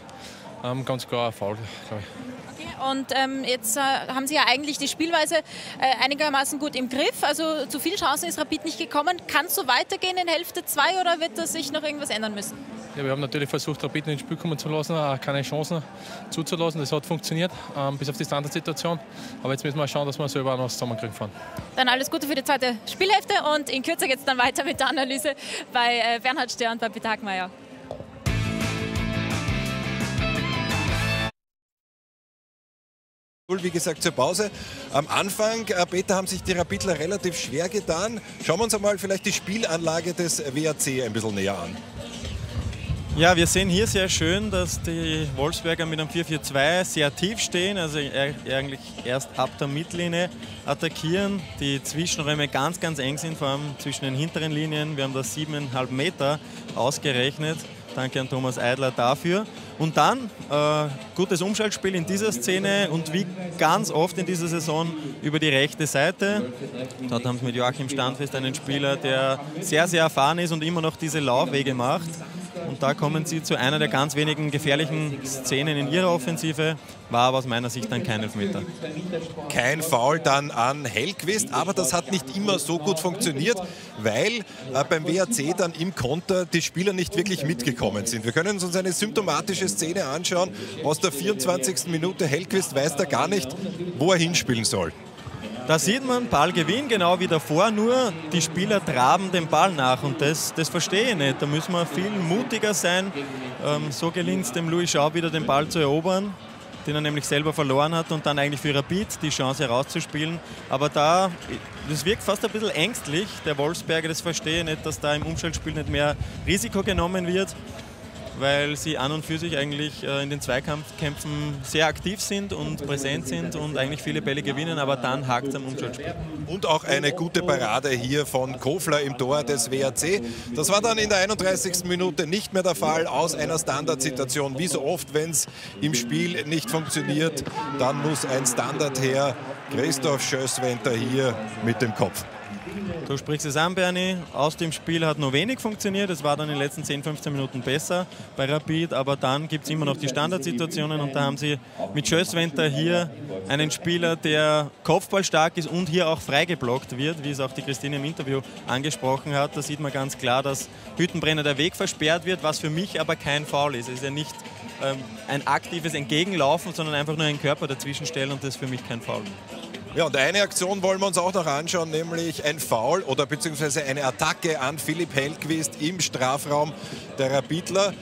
Ähm, ganz klar ein Foul, glaube ich. Okay. Und ähm, jetzt äh, haben Sie ja eigentlich die Spielweise äh, einigermaßen gut im Griff. Also zu viel Chancen ist Rapid nicht gekommen. Kann es so weitergehen in Hälfte 2 oder wird da sich noch irgendwas ändern müssen? Ja, wir haben natürlich versucht, Rapid ins Spiel kommen zu lassen, auch keine Chancen zuzulassen. Das hat funktioniert, ähm, bis auf die Standardsituation. Aber jetzt müssen wir schauen, dass wir selber auch noch zusammenkriegen fahren. Dann alles Gute für die zweite Spielhälfte und in Kürze geht es dann weiter mit der Analyse bei äh, Bernhard Stör und bei Peter Hagmeier. Wie gesagt, zur Pause. Am Anfang, äh, Peter, haben sich die Rapidler relativ schwer getan. Schauen wir uns einmal vielleicht die Spielanlage des WAC ein bisschen näher an. Ja, wir sehen hier sehr schön, dass die Wolfsberger mit einem 4-4-2 sehr tief stehen, also eigentlich erst ab der Mittellinie attackieren. Die Zwischenräume ganz, ganz eng sind, vor allem zwischen den hinteren Linien. Wir haben da 7,5 Meter ausgerechnet. Danke an Thomas Eidler dafür. Und dann äh, gutes Umschaltspiel in dieser Szene und wie ganz oft in dieser Saison über die rechte Seite. Dort haben wir mit Joachim Standfest einen Spieler, der sehr, sehr erfahren ist und immer noch diese Laufwege macht. Und da kommen sie zu einer der ganz wenigen gefährlichen Szenen in ihrer Offensive. War aber aus meiner Sicht dann kein Elfmeter. Kein Foul dann an Hellquist, aber das hat nicht immer so gut funktioniert, weil äh, beim WAC dann im Konter die Spieler nicht wirklich mitgekommen sind. Wir können uns eine symptomatische Szene anschauen aus der 24. Minute. Hellquist weiß da gar nicht, wo er hinspielen soll. Da sieht man, Ballgewinn, genau wie davor, nur die Spieler traben den Ball nach und das, das verstehe ich nicht. Da müssen wir viel mutiger sein. Ähm, so gelingt es dem Louis Schaub wieder den Ball zu erobern, den er nämlich selber verloren hat und dann eigentlich für Rapid die Chance herauszuspielen. Aber da, das wirkt fast ein bisschen ängstlich, der Wolfsberger, das verstehe ich nicht, dass da im Umschaltspiel nicht mehr Risiko genommen wird weil sie an und für sich eigentlich äh, in den Zweikampfkämpfen sehr aktiv sind und präsent sind und eigentlich viele Bälle gewinnen, aber dann hakt es am Umschaltspiel. Und auch eine gute Parade hier von Kofler im Tor des WAC. Das war dann in der 31. Minute nicht mehr der Fall aus einer Standardsituation. Wie so oft, wenn es im Spiel nicht funktioniert, dann muss ein Standard her. Christoph Schösswenter hier mit dem Kopf. Du sprichst es an, Bernie. Aus dem Spiel hat nur wenig funktioniert. Es war dann in den letzten 10, 15 Minuten besser bei Rapid. Aber dann gibt es immer noch die Standardsituationen. Und da haben sie mit Schösswenter hier einen Spieler, der kopfballstark ist und hier auch freigeblockt wird, wie es auch die Christine im Interview angesprochen hat. Da sieht man ganz klar, dass Hüttenbrenner der Weg versperrt wird, was für mich aber kein Foul ist. Es ist ja nicht ähm, ein aktives Entgegenlaufen, sondern einfach nur einen Körper dazwischen stellen und das ist für mich kein Foul. Ja, und eine Aktion wollen wir uns auch noch anschauen, nämlich ein Foul oder beziehungsweise eine Attacke an Philipp Hellquist im Strafraum der Rapidler.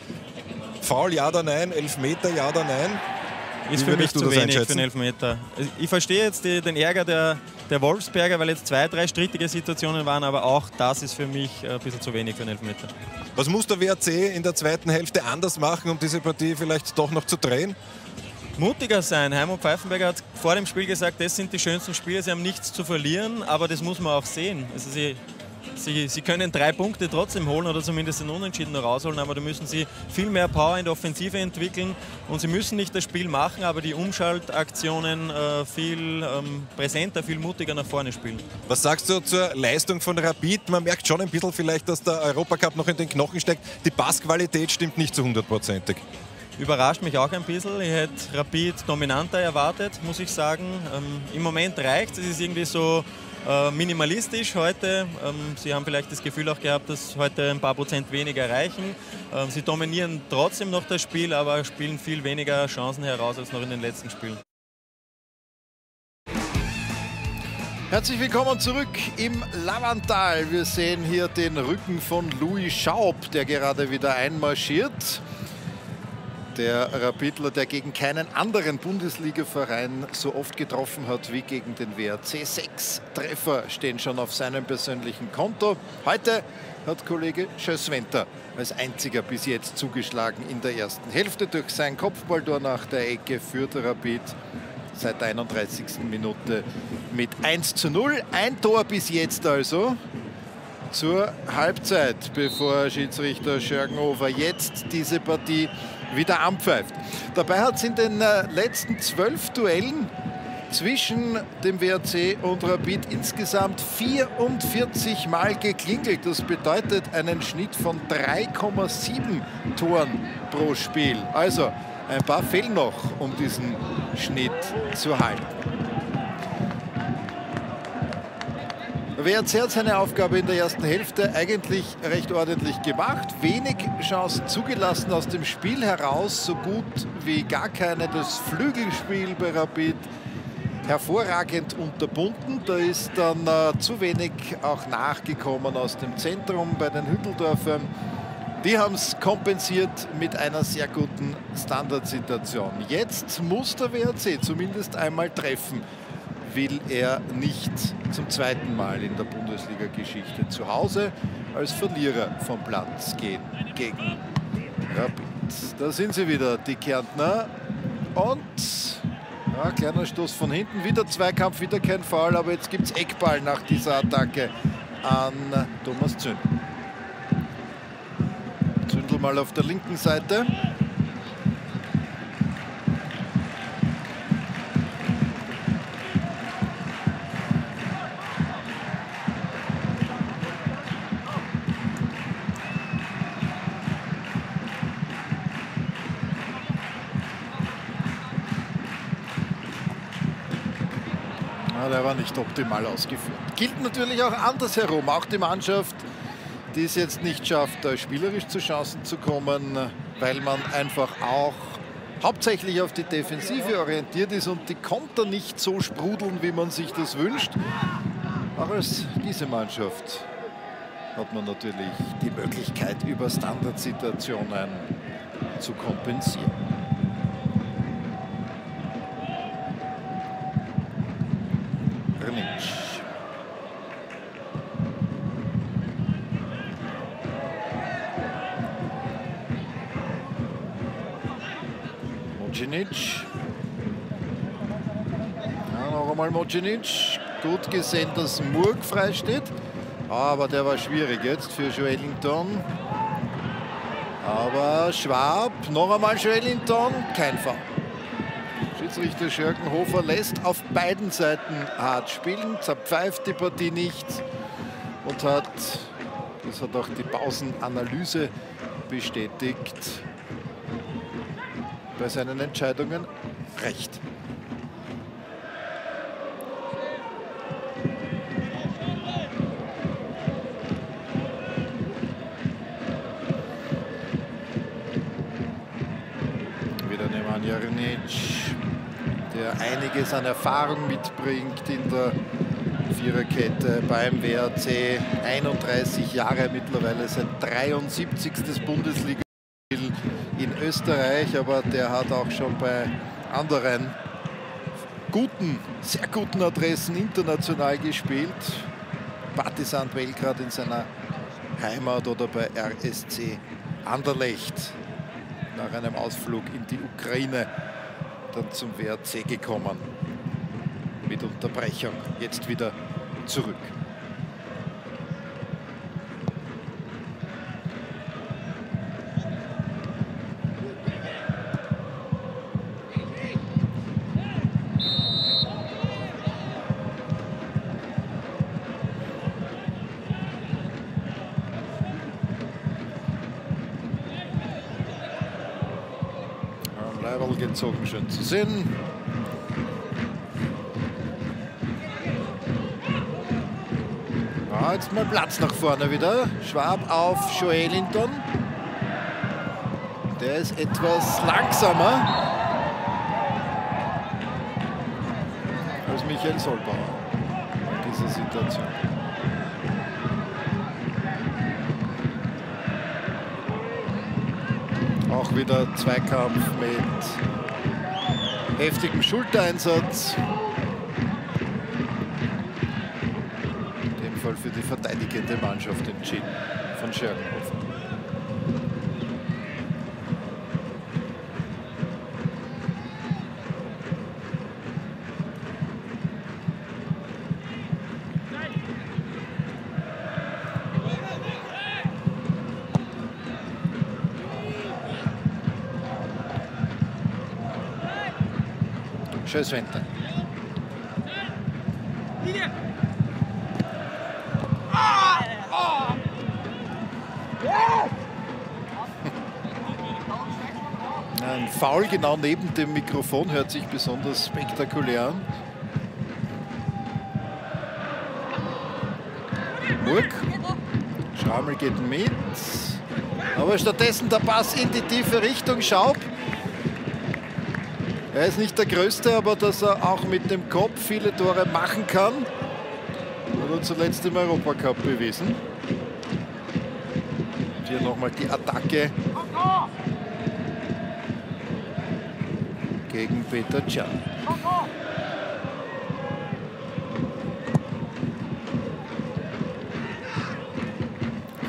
Foul, ja oder nein? Elfmeter, ja oder nein? Ist für mich zu wenig für einen Elfmeter. Ich verstehe jetzt die, den Ärger der, der Wolfsberger, weil jetzt zwei, drei strittige Situationen waren, aber auch das ist für mich ein bisschen zu wenig für einen Elfmeter. Was muss der WRC in der zweiten Hälfte anders machen, um diese Partie vielleicht doch noch zu drehen? Mutiger sein. Heimo Pfeifenberger hat vor dem Spiel gesagt, das sind die schönsten Spiele, sie haben nichts zu verlieren, aber das muss man auch sehen. Also sie sie, sie können drei Punkte trotzdem holen oder zumindest den Unentschieden noch rausholen, aber da müssen sie viel mehr Power in der Offensive entwickeln und sie müssen nicht das Spiel machen, aber die Umschaltaktionen äh, viel ähm, präsenter, viel mutiger nach vorne spielen. Was sagst du zur Leistung von Rapid? Man merkt schon ein bisschen vielleicht, dass der Europacup noch in den Knochen steckt. Die Passqualität stimmt nicht zu hundertprozentig. Überrascht mich auch ein bisschen. Ich hätte Rapid dominanter erwartet, muss ich sagen. Ähm, Im Moment reicht es. Es ist irgendwie so äh, minimalistisch heute. Ähm, Sie haben vielleicht das Gefühl auch gehabt, dass heute ein paar Prozent weniger reichen. Ähm, Sie dominieren trotzdem noch das Spiel, aber spielen viel weniger Chancen heraus als noch in den letzten Spielen. Herzlich willkommen zurück im Lavantal. Wir sehen hier den Rücken von Louis Schaub, der gerade wieder einmarschiert. Der Rapidler, der gegen keinen anderen Bundesligaverein so oft getroffen hat wie gegen den WRC. Sechs Treffer stehen schon auf seinem persönlichen Konto. Heute hat Kollege Schösswenter als einziger bis jetzt zugeschlagen in der ersten Hälfte. Durch sein Kopfballtor nach der Ecke führt Rapid seit der 31. Minute mit 1 zu 0. Ein Tor bis jetzt also zur Halbzeit, bevor Schiedsrichter Schörgenhofer jetzt diese Partie wieder anpfeift. Dabei hat es in den äh, letzten zwölf Duellen zwischen dem WRC und Rapid insgesamt 44 Mal geklingelt. Das bedeutet einen Schnitt von 3,7 Toren pro Spiel. Also ein paar fehlen noch, um diesen Schnitt zu halten. WRC hat seine Aufgabe in der ersten Hälfte eigentlich recht ordentlich gemacht. Wenig Chancen zugelassen aus dem Spiel heraus, so gut wie gar keine. Das Flügelspiel bei Rapid hervorragend unterbunden. Da ist dann äh, zu wenig auch nachgekommen aus dem Zentrum bei den Hütteldorfern. Die haben es kompensiert mit einer sehr guten Standardsituation. Jetzt muss der WRC zumindest einmal treffen will er nicht zum zweiten Mal in der Bundesliga-Geschichte zu Hause als Verlierer vom Platz gehen gegen Rapid. Da sind sie wieder, die Kärntner. Und ja, kleiner Stoß von hinten, wieder Zweikampf, wieder kein Foul, aber jetzt gibt es Eckball nach dieser Attacke an Thomas Zündl. Zündel mal auf der linken Seite. Nicht optimal ausgeführt. Gilt natürlich auch andersherum. Auch die Mannschaft, die es jetzt nicht schafft, spielerisch zu Chancen zu kommen, weil man einfach auch hauptsächlich auf die Defensive orientiert ist und die Konter nicht so sprudeln, wie man sich das wünscht. Auch als diese Mannschaft hat man natürlich die Möglichkeit, über Standardsituationen zu kompensieren. Mocinic. Ja, noch einmal Mocinic. Gut gesehen, dass Murg frei steht. Aber der war schwierig jetzt für Joelinton. Aber Schwab, noch einmal Joelinton, kein Foul. Schiedsrichter Schörkenhofer lässt auf beiden Seiten hart spielen, zerpfeift die Partie nicht und hat, das hat auch die Pausenanalyse bestätigt, bei seinen Entscheidungen recht. Wieder Nemanja Rnic, der einiges an Erfahrung mitbringt in der Viererkette beim WRC. 31 Jahre mittlerweile, sein 73. Bundesliga in Österreich, aber der hat auch schon bei anderen guten, sehr guten Adressen international gespielt. Partisan Belgrad in seiner Heimat oder bei RSC Anderlecht nach einem Ausflug in die Ukraine dann zum WRC gekommen. Mit Unterbrechung jetzt wieder zurück. Gezogen, schön zu sehen. Ja, jetzt mal Platz nach vorne wieder. Schwab auf Joelinton. Der ist etwas langsamer als Michael Solbauer in dieser Situation. Auch wieder Zweikampf mit heftigem Schultereinsatz. In dem Fall für die verteidigende Mannschaft entschieden von Schergenhofer. Schönes Winter. Ein Foul genau neben dem Mikrofon hört sich besonders spektakulär an. Murk. Schrammel geht mit. Aber stattdessen der Pass in die tiefe Richtung. Schaub. Er ist nicht der Größte, aber dass er auch mit dem Kopf viele Tore machen kann. Hat er zuletzt im Europacup bewiesen. Und hier nochmal die Attacke gegen Peter Can.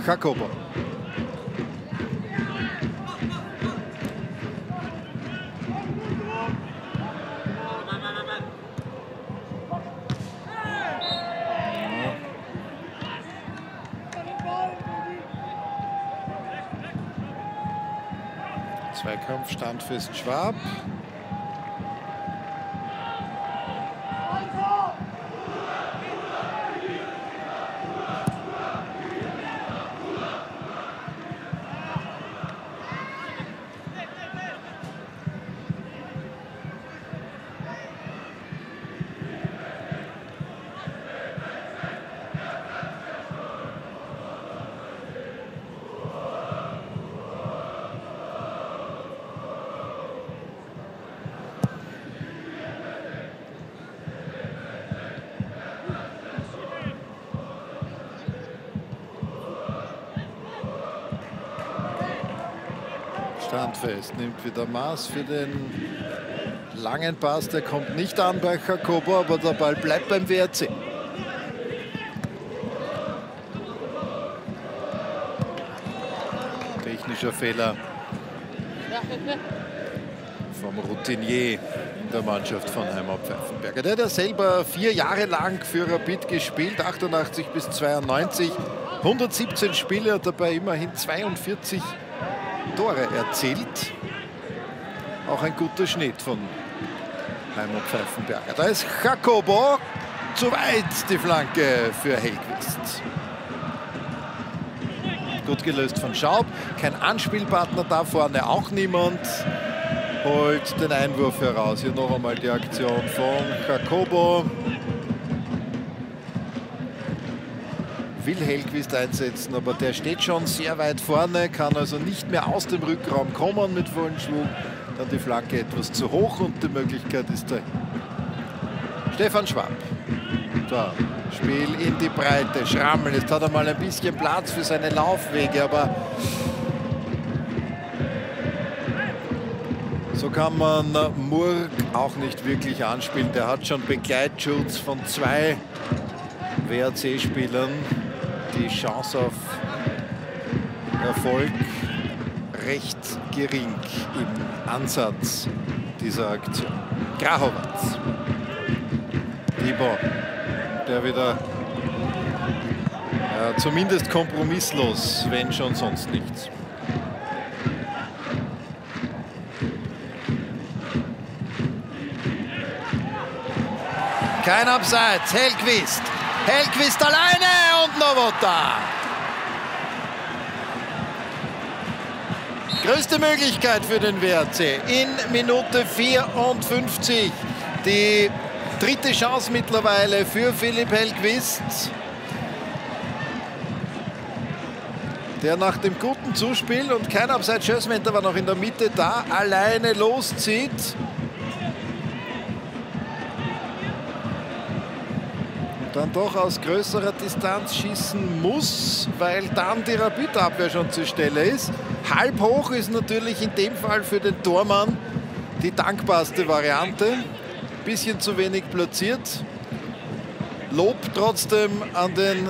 Jacobo. Standfest Schwab. Standfest nimmt wieder Maß für den langen Pass. Der kommt nicht an bei Jacobo, aber der Ball bleibt beim WRC. Technischer Fehler vom Routinier in der Mannschaft von Heimat Pfeifenberger. Der hat ja selber vier Jahre lang für Rapid gespielt, 88 bis 92. 117 Spiele und dabei immerhin 42 Tore erzielt. Auch ein guter Schnitt von Heimat Pfeifenberger. Da ist Jacobo. Zu weit die Flanke für Hellquist. Gut gelöst von Schaub. Kein Anspielpartner da vorne, auch niemand. Holt den Einwurf heraus. Hier noch einmal die Aktion von Jacobo. will Hellquist einsetzen, aber der steht schon sehr weit vorne, kann also nicht mehr aus dem Rückraum kommen mit vollen Schwung. Dann die Flanke etwas zu hoch und die Möglichkeit ist da. Stefan Schwab. Da, Spiel in die Breite. Schrammel, jetzt hat er mal ein bisschen Platz für seine Laufwege, aber so kann man Murg auch nicht wirklich anspielen. Der hat schon Begleitschutz von zwei WRC-Spielern die Chance auf Erfolg recht gering im Ansatz dieser Aktion. Grahowatz. Tibor, der wieder ja, zumindest kompromisslos, wenn schon sonst nichts. Kein Abseits, Hellquist. Hellquist alleine und Novota. Größte Möglichkeit für den WRC in Minute 54. Die dritte Chance mittlerweile für Philipp Hellquist. Der nach dem guten Zuspiel und kein Abseits Schössmenter war noch in der Mitte da, alleine loszieht. dann doch aus größerer Distanz schießen muss, weil dann die Rapid-Abwehr schon zur Stelle ist. Halb hoch ist natürlich in dem Fall für den Tormann die dankbarste Variante. Bisschen zu wenig platziert. Lob trotzdem an den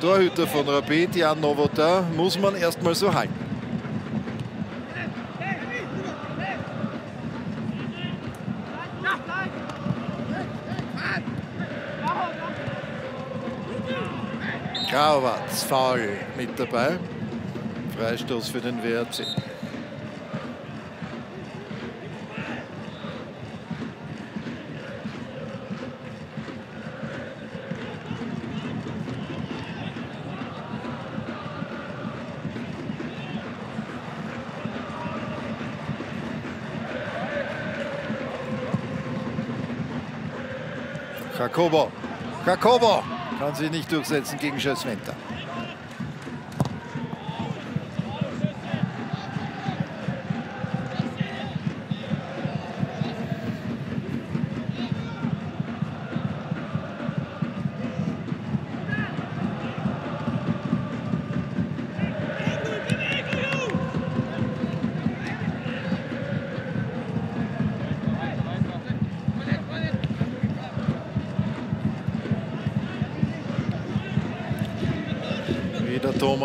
Torhüter von Rapid, Jan Novota, muss man erstmal so halten. Grauwatz, faul mit dabei. Freistoß für den WRC. Jakobo. Jakobo kann sich nicht durchsetzen gegen Schösswenter.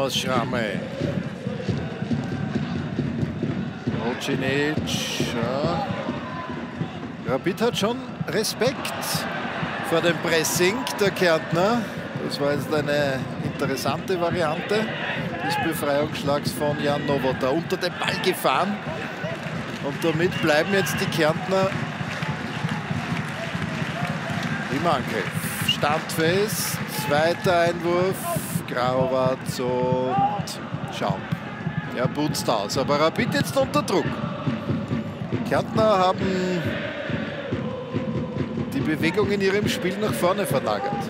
Thomas Schramme. Rocinic. Ja. Rapid hat schon Respekt vor dem Pressing der Kärntner. Das war jetzt eine interessante Variante des Befreiungsschlags von Jan Nowota. Unter den Ball gefahren. Und damit bleiben jetzt die Kärntner im Angriff. Standfest, zweiter Einwurf Grauwatz und Schaum. Er putzt aus, aber Rapid jetzt unter Druck. Kärntner haben die Bewegung in ihrem Spiel nach vorne verlagert.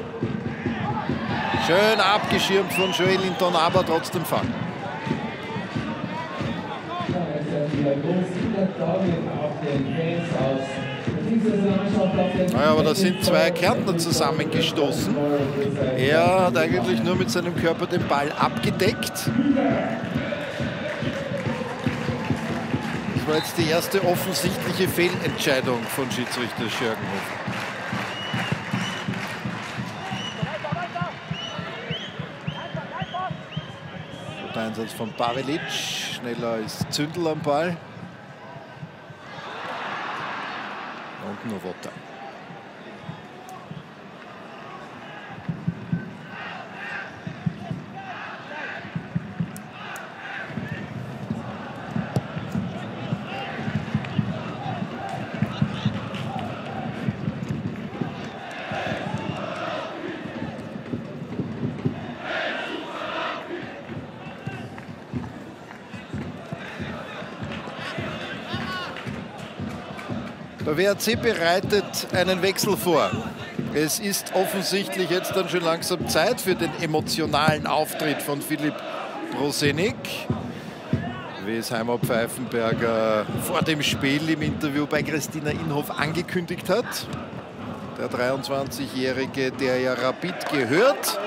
Schön abgeschirmt von Joelinton, aber trotzdem fangen. Naja, aber da sind zwei Kärntner zusammengestoßen. Er hat eigentlich nur mit seinem Körper den Ball abgedeckt. Das war jetzt die erste offensichtliche Fehlentscheidung von Schiedsrichter Schörgenhofer. Einsatz von Pavelic. Schneller ist Zündel am Ball. Nowota. Der WRC bereitet einen Wechsel vor. Es ist offensichtlich jetzt dann schon langsam Zeit für den emotionalen Auftritt von Philipp Prosenik. Wie es Heimer Pfeifenberger vor dem Spiel im Interview bei Christina Inhoff angekündigt hat. Der 23-Jährige, der ja Rapid gehört,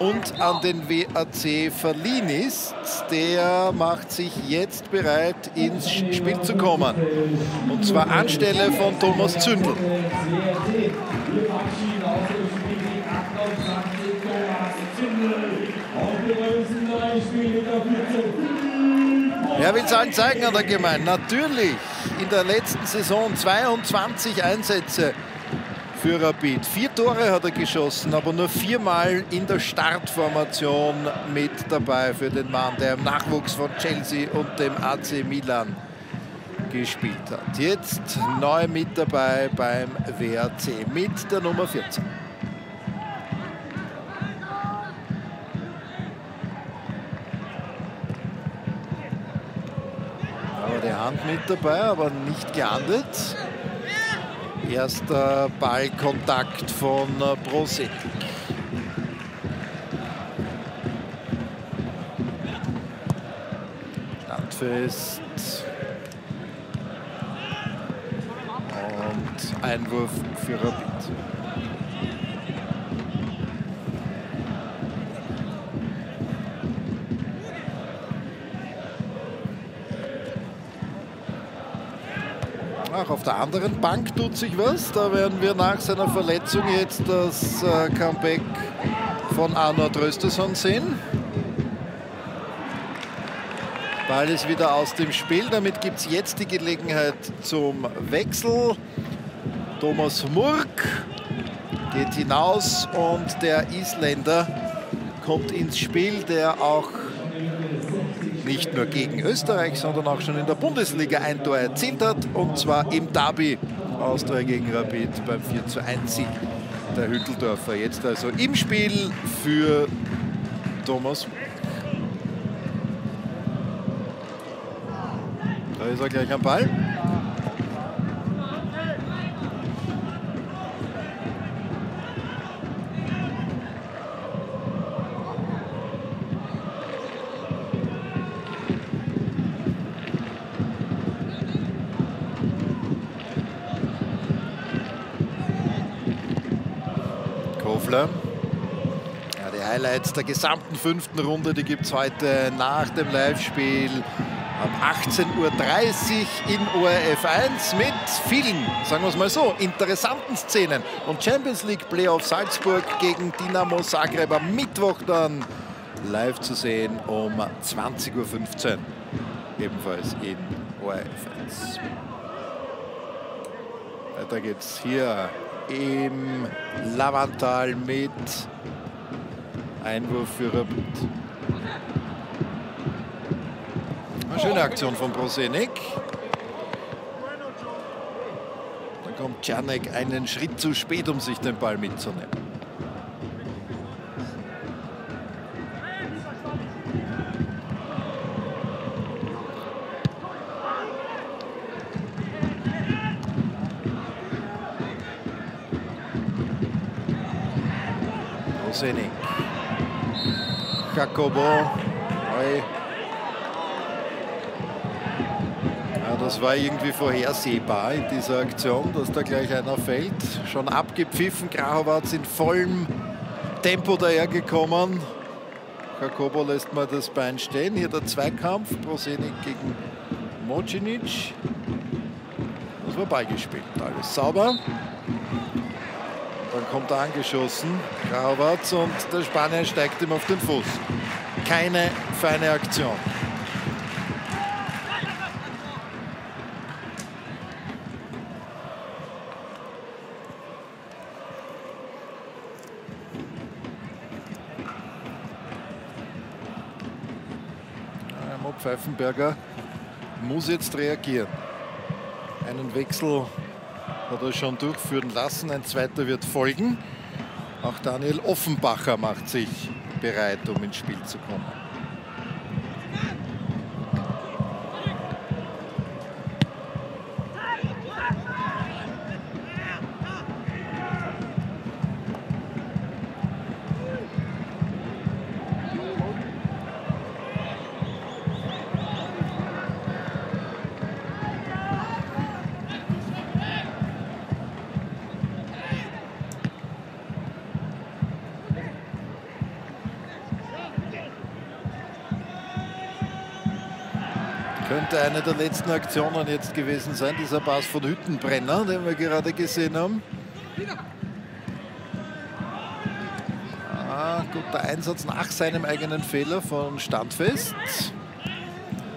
und an den WAC verliehen ist, der macht sich jetzt bereit, ins Spiel zu kommen. Und zwar anstelle von Thomas Zündel. Er will es allen zeigen, hat er gemeint. Natürlich in der letzten Saison 22 Einsätze für Rapid. Vier Tore hat er geschossen, aber nur viermal in der Startformation mit dabei für den Mann, der im Nachwuchs von Chelsea und dem AC Milan gespielt hat. Jetzt neu mit dabei beim WRC mit der Nummer 14. Hand mit dabei, aber nicht geahndet. Erster Ballkontakt von Brosenik. Standfest. Und Einwurf für Rapid. Auch auf der anderen Bank tut sich was. Da werden wir nach seiner Verletzung jetzt das äh, Comeback von Arnold Rösteson sehen. Ball ist wieder aus dem Spiel. Damit gibt es jetzt die Gelegenheit zum Wechsel. Thomas Murk geht hinaus und der Isländer kommt ins Spiel, der auch nicht nur gegen Österreich, sondern auch schon in der Bundesliga ein Tor erzielt hat. Und zwar im Derby Austria gegen Rapid beim 4 zu 1 Sieg der Hütteldorfer. Jetzt also im Spiel für Thomas. Da ist er gleich am Ball. Kofler. Ja, die Highlights der gesamten fünften Runde, die gibt es heute nach dem Live-Spiel ab 18.30 Uhr in ORF 1 mit vielen, sagen wir es mal so, interessanten Szenen. Und Champions League Playoff Salzburg gegen Dinamo Zagreb am Mittwoch dann live zu sehen um 20.15 Uhr, ebenfalls in ORF 1. Weiter geht's hier im Lavantal mit Einwurf für Rapid. Eine schöne Aktion von Prosenik. Da kommt Czernek einen Schritt zu spät, um sich den Ball mitzunehmen. Jacobo. Neu. Ja, das war irgendwie vorhersehbar in dieser Aktion, dass da gleich einer fällt. Schon abgepfiffen. Grahovac in vollem Tempo dahergekommen. Jacobo lässt mal das Bein stehen. Hier der Zweikampf. Prosenik gegen Mocinic. Das war beigespielt. Alles sauber. Kommt angeschossen, Grauwatz, und der Spanier steigt ihm auf den Fuß. Keine feine Aktion. Pfeifenberger muss jetzt reagieren. Einen Wechsel hat er schon durchführen lassen. Ein zweiter wird folgen. Auch Daniel Offenbacher macht sich bereit, um ins Spiel zu kommen. Der letzten Aktionen jetzt gewesen sein, dieser Pass von Hüttenbrenner, den wir gerade gesehen haben. Ah, guter Einsatz nach seinem eigenen Fehler von Standfest.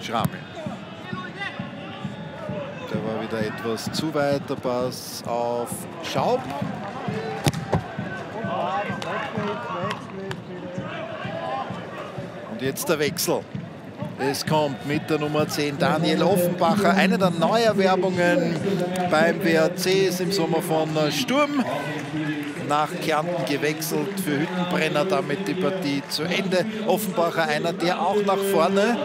Schrammel. Der war wieder etwas zu weit, der Pass auf Schaub. Und jetzt der Wechsel. Es kommt mit der Nummer 10 Daniel Offenbacher. Eine der Neuerwerbungen beim WRC ist im Sommer von Sturm nach Kärnten gewechselt für Hüttenbrenner. Damit die Partie zu Ende. Offenbacher einer, der auch nach vorne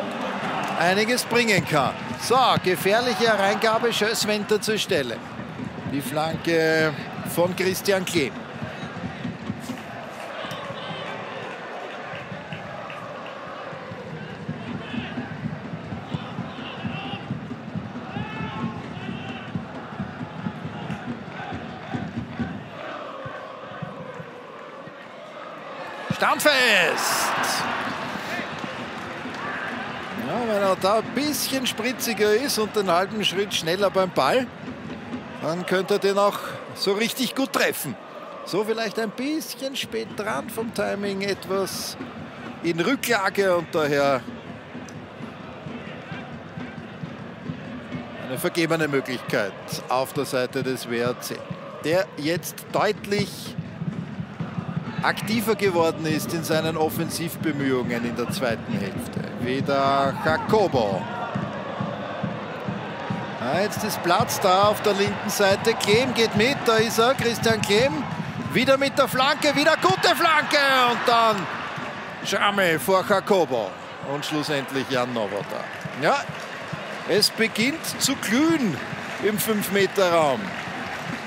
einiges bringen kann. So, gefährliche Hereingabe, Schösswenter zur Stelle. Die Flanke von Christian Klehm. Standfest! Ja, wenn da ein bisschen spritziger ist und einen halben Schritt schneller beim Ball, dann könnte er den auch so richtig gut treffen. So vielleicht ein bisschen spät dran vom Timing, etwas in Rücklage und daher eine vergebene Möglichkeit auf der Seite des WRC, der jetzt deutlich aktiver geworden ist in seinen Offensivbemühungen in der zweiten Hälfte. Wieder Jacobo. Ja, jetzt ist Platz da auf der linken Seite. Klehm geht mit, da ist er, Christian Klehm. Wieder mit der Flanke, wieder gute Flanke und dann Schramme vor Jacobo und schlussendlich Jan Nowota. Ja, es beginnt zu glühen im 5-Meter-Raum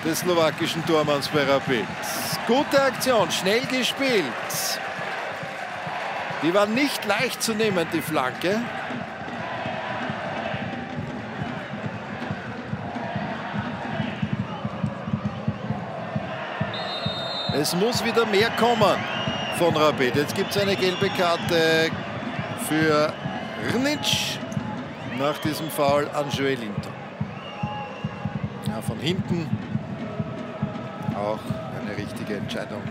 des slowakischen Tormanns bei Rapid. Gute Aktion, schnell gespielt. Die war nicht leicht zu nehmen, die Flanke. Es muss wieder mehr kommen von Rapid. Jetzt gibt es eine gelbe Karte für Rnic nach diesem Foul an Joelinto. Ja, von hinten auch eine richtige Entscheidung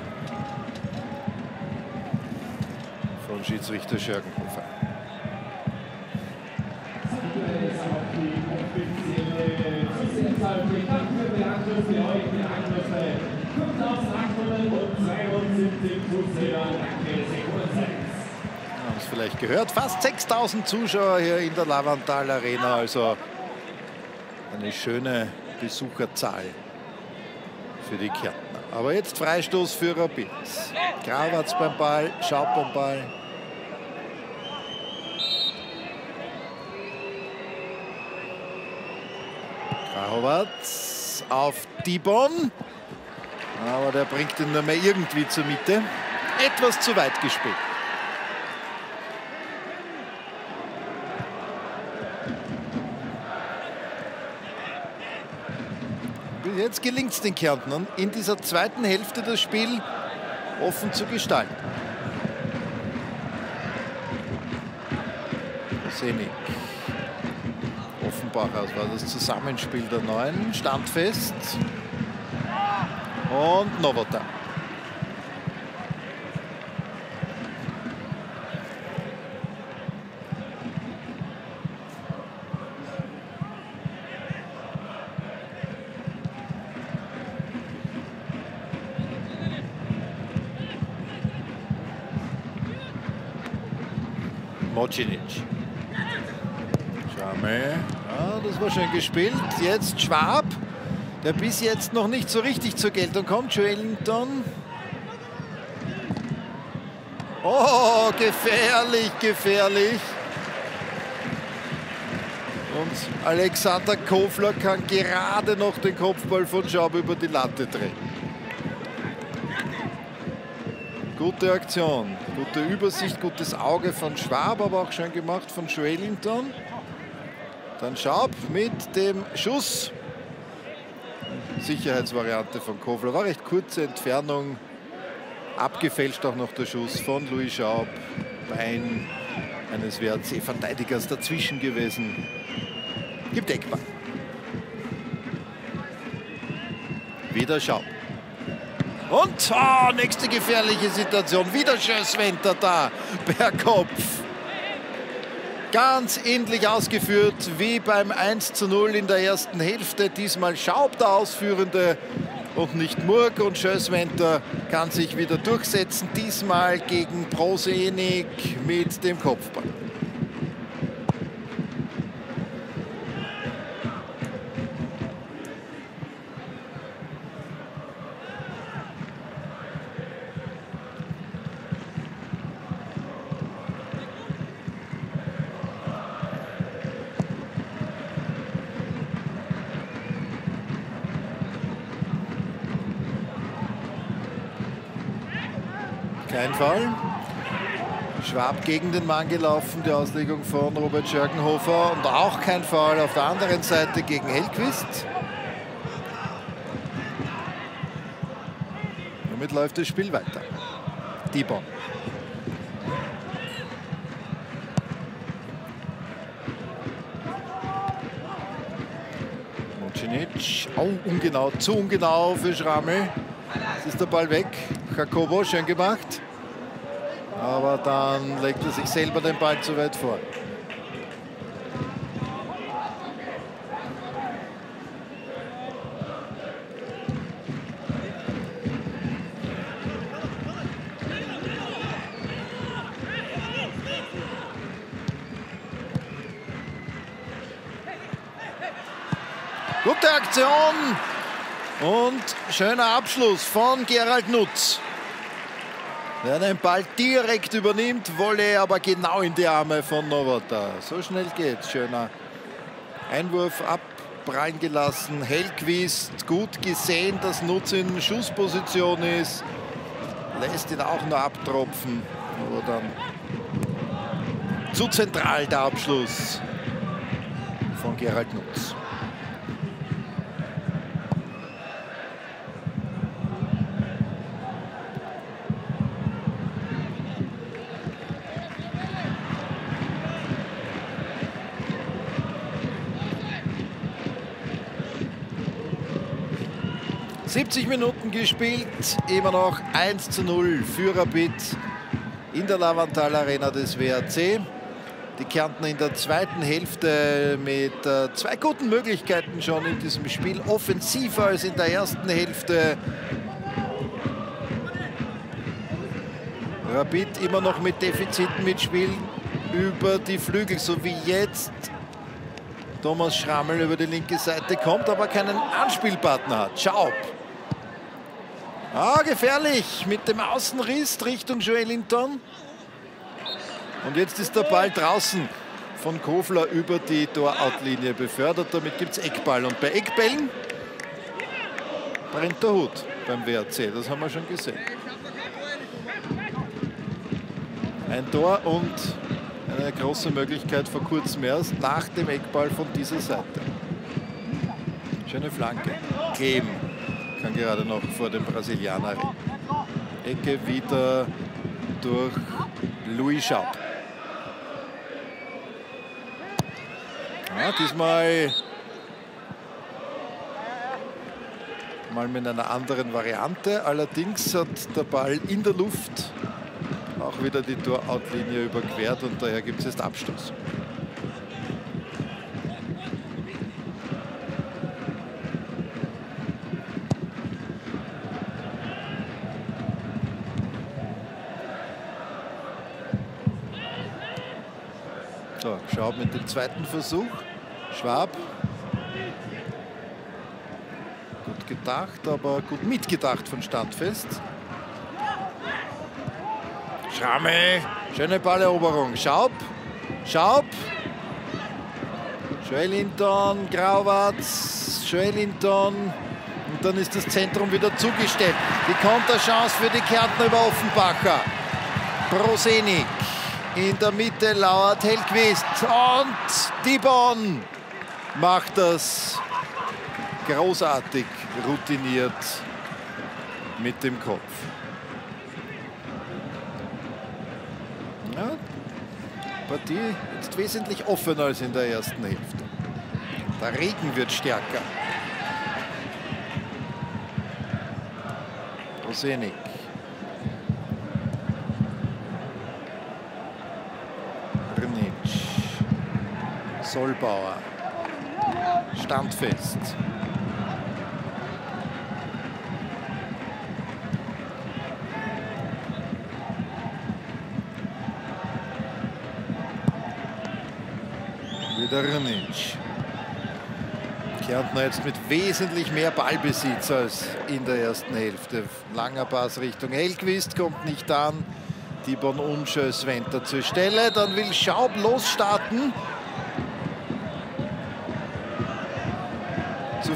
von Schiedsrichter Schörgenhofer. haben es vielleicht gehört. Fast 6000 Zuschauer hier in der Lavantal Arena. Also eine schöne Besucherzahl für die Kärntner. Aber jetzt Freistoß für Rapid. Gravatz beim Ball, Schaub beim Ball. Gravatz auf Dibon. Aber der bringt ihn nur mehr irgendwie zur Mitte. Etwas zu weit gespielt. Jetzt gelingt es den Kärntnern, in dieser zweiten Hälfte das Spiel offen zu gestalten. Senik. Offenbacher, das war das Zusammenspiel der Neuen. Standfest. Und Novota. Mocinic. Schame. Das war schön gespielt. Jetzt Schwab, der bis jetzt noch nicht so richtig zur Geltung kommt. Joelinton. Oh, gefährlich, gefährlich. Und Alexander Kofler kann gerade noch den Kopfball von Schaub über die Latte drehen. Gute Aktion, gute Übersicht, gutes Auge von Schwab, aber auch schön gemacht von Schwellington. Dann Schaub mit dem Schuss. Sicherheitsvariante von Kofler. War recht kurze Entfernung. Abgefälscht auch noch der Schuss von Louis Schaub. Bein eines WRC-Verteidigers dazwischen gewesen. Gibt Eckball. Wieder Schaub. Und oh, nächste gefährliche Situation. Wieder Schösswenter da per Kopf. Ganz ähnlich ausgeführt wie beim 1 zu 0 in der ersten Hälfte. Diesmal Schaub der Ausführende und nicht Murg. Und Schösswenter kann sich wieder durchsetzen. Diesmal gegen Prosenik mit dem Kopfball. Fall. Schwab gegen den Mann gelaufen, die Auslegung von Robert Schörgenhofer. Und auch kein Fall auf der anderen Seite gegen Hellquist. Damit läuft das Spiel weiter. Dibon. Mocinic. Oh, ungenau, zu ungenau für Schrammel. Jetzt ist der Ball weg. Jacobo, schön gemacht. Aber dann legt er sich selber den Ball zu weit vor. Gute Aktion und schöner Abschluss von Gerald Nutz. Der den Ball direkt übernimmt, Wolle aber genau in die Arme von Nowota. So schnell geht's. Schöner Einwurf abprallen gelassen. Hellquist gut gesehen, dass Nutz in Schussposition ist. Lässt ihn auch nur abtropfen. Aber dann zu zentral der Abschluss von Gerald Nutz. 70 Minuten gespielt, immer noch 1 zu 0 für Rapid in der Lavantal Arena des WRC. Die Kärnten in der zweiten Hälfte mit äh, zwei guten Möglichkeiten schon in diesem Spiel. Offensiver als in der ersten Hälfte. Rapid immer noch mit Defiziten mitspielen über die Flügel, so wie jetzt Thomas Schrammel über die linke Seite kommt, aber keinen Anspielpartner hat. Schaub Ah, gefährlich mit dem Außenriss Richtung Joelinton. Und jetzt ist der Ball draußen von Kofler über die Toroutlinie befördert. Damit gibt es Eckball. Und bei Eckbällen brennt der Hut beim WRC. Das haben wir schon gesehen. Ein Tor und eine große Möglichkeit vor kurzem erst nach dem Eckball von dieser Seite. Schöne Flanke. Kleben kann gerade noch vor dem Brasilianer rennen. Ecke wieder durch Louis Schaub. Ja, diesmal mal mit einer anderen Variante. Allerdings hat der Ball in der Luft auch wieder die Toroutlinie überquert und daher gibt es jetzt Abstoß. Schaub mit dem zweiten Versuch. Schwab. Gut gedacht, aber gut mitgedacht von Standfest. Schramme. Schöne Balleroberung. Schaub. Schaub. Schwellinton, Grauwatz, Schwellinton. Und dann ist das Zentrum wieder zugestellt. Die Konterchance für die Kärntner über Offenbacher. Prosenik. In der Mitte lauert Hellquist und Dibon macht das großartig routiniert mit dem Kopf. Ja, Partie jetzt wesentlich offener als in der ersten Hälfte. Der Regen wird stärker. Rosenik. Solbauer. Standfest. Wieder. Kärntner jetzt mit wesentlich mehr Ballbesitz als in der ersten Hälfte. Langer Pass Richtung Hellquist, kommt nicht an. Tibon Unschö Sventer zur Stelle. Dann will Schaub losstarten.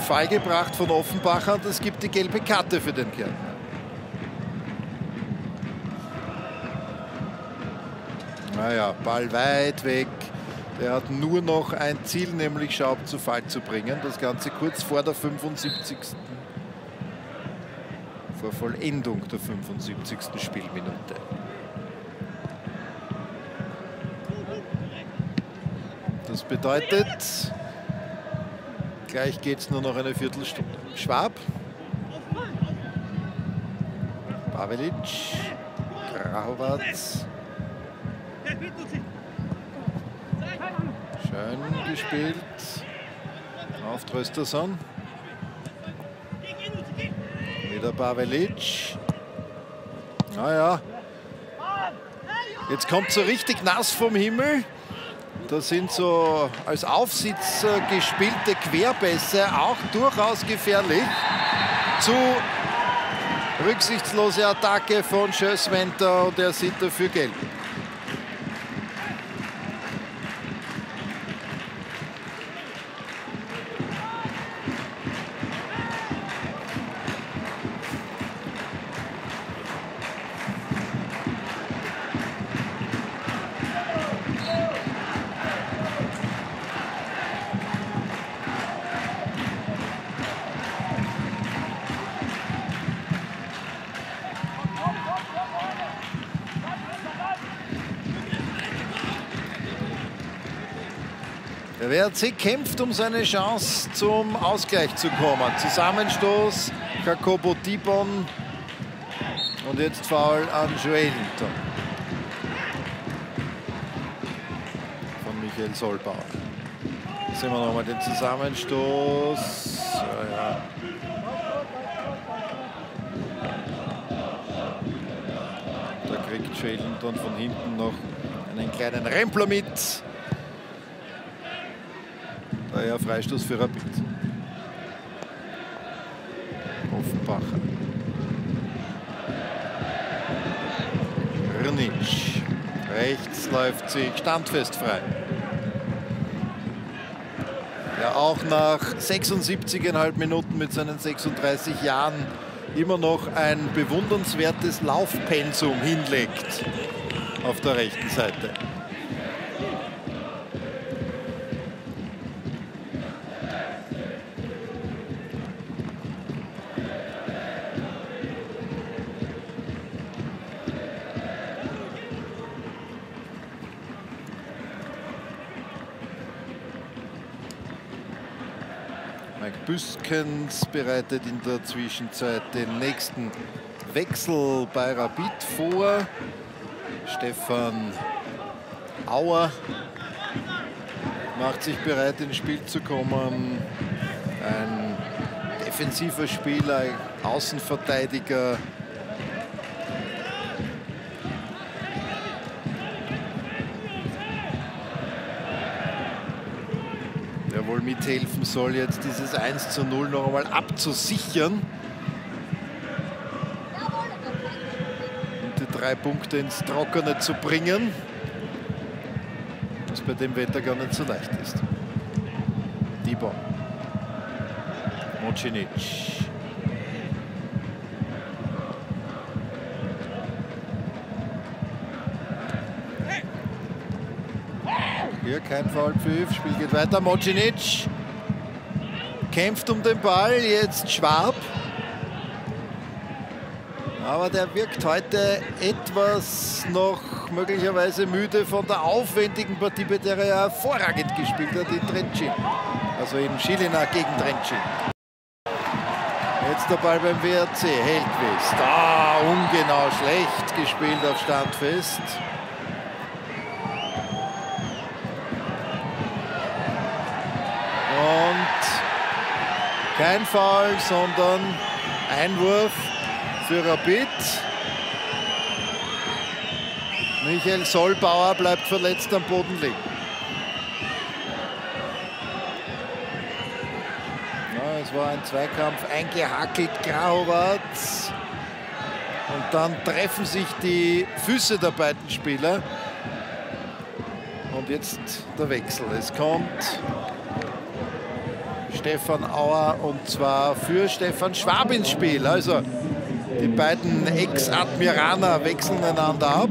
Fall gebracht von Offenbacher und es gibt die gelbe Karte für den Kärntner. Naja, Ball weit weg. Der hat nur noch ein Ziel, nämlich Schaub zu Fall zu bringen. Das Ganze kurz vor der 75. Vor Vollendung der 75. Spielminute. Das bedeutet, gleich geht es nur noch eine Viertelstunde. Schwab. Pavelic. Grahovac. Schön gespielt. Auf Trösterson. Wieder Pavelic. Naja. Jetzt kommt so richtig nass vom Himmel. Das sind so als Aufsitz gespielte Querpässe auch durchaus gefährlich. Zu rücksichtslose Attacke von Schösswenter und er sieht dafür gelb. WRC kämpft um seine Chance zum Ausgleich zu kommen. Zusammenstoß, Jacobo Dibon und jetzt Foul an Joelinton. Von Michael Solbauer. Sehen wir nochmal den Zusammenstoß. Ja, ja. Da kriegt Joelinton von hinten noch einen kleinen Rempler mit. Daher Freistoß für Rapid. Offenbacher. Rnic. Rechts läuft sich standfest frei. Der auch nach 76,5 Minuten mit seinen 36 Jahren immer noch ein bewundernswertes Laufpensum hinlegt auf der rechten Seite. Büskens bereitet in der Zwischenzeit den nächsten Wechsel bei Rapid vor. Stefan Auer macht sich bereit, ins Spiel zu kommen. Ein defensiver Spieler, Außenverteidiger. der wohl mithelfen soll, jetzt dieses 1 zu 0 noch einmal abzusichern. Und die drei Punkte ins Trockene zu bringen. Was bei dem Wetter gar nicht so leicht ist. Dibon. Mocinic. Hier kein Foulpfiff, Spiel geht weiter. Mocinic kämpft um den Ball, jetzt Schwab. Aber der wirkt heute etwas noch möglicherweise müde von der aufwendigen Partie, bei der er hervorragend gespielt hat in Trencin. Also in Schilina gegen Trencin. Jetzt der Ball beim WRC, Heldwist. Ah, ungenau, schlecht gespielt auf Standfest. Kein Foul, sondern Einwurf für Rapid. Michael Solbauer bleibt verletzt am Boden liegen. Ja, es war ein Zweikampf, eingehackelt Grahovac. Und dann treffen sich die Füße der beiden Spieler. Und jetzt der Wechsel. Es kommt Stefan Auer und zwar für Stefan Schwab ins Spiel. Also die beiden Ex-Admiraner wechseln einander ab.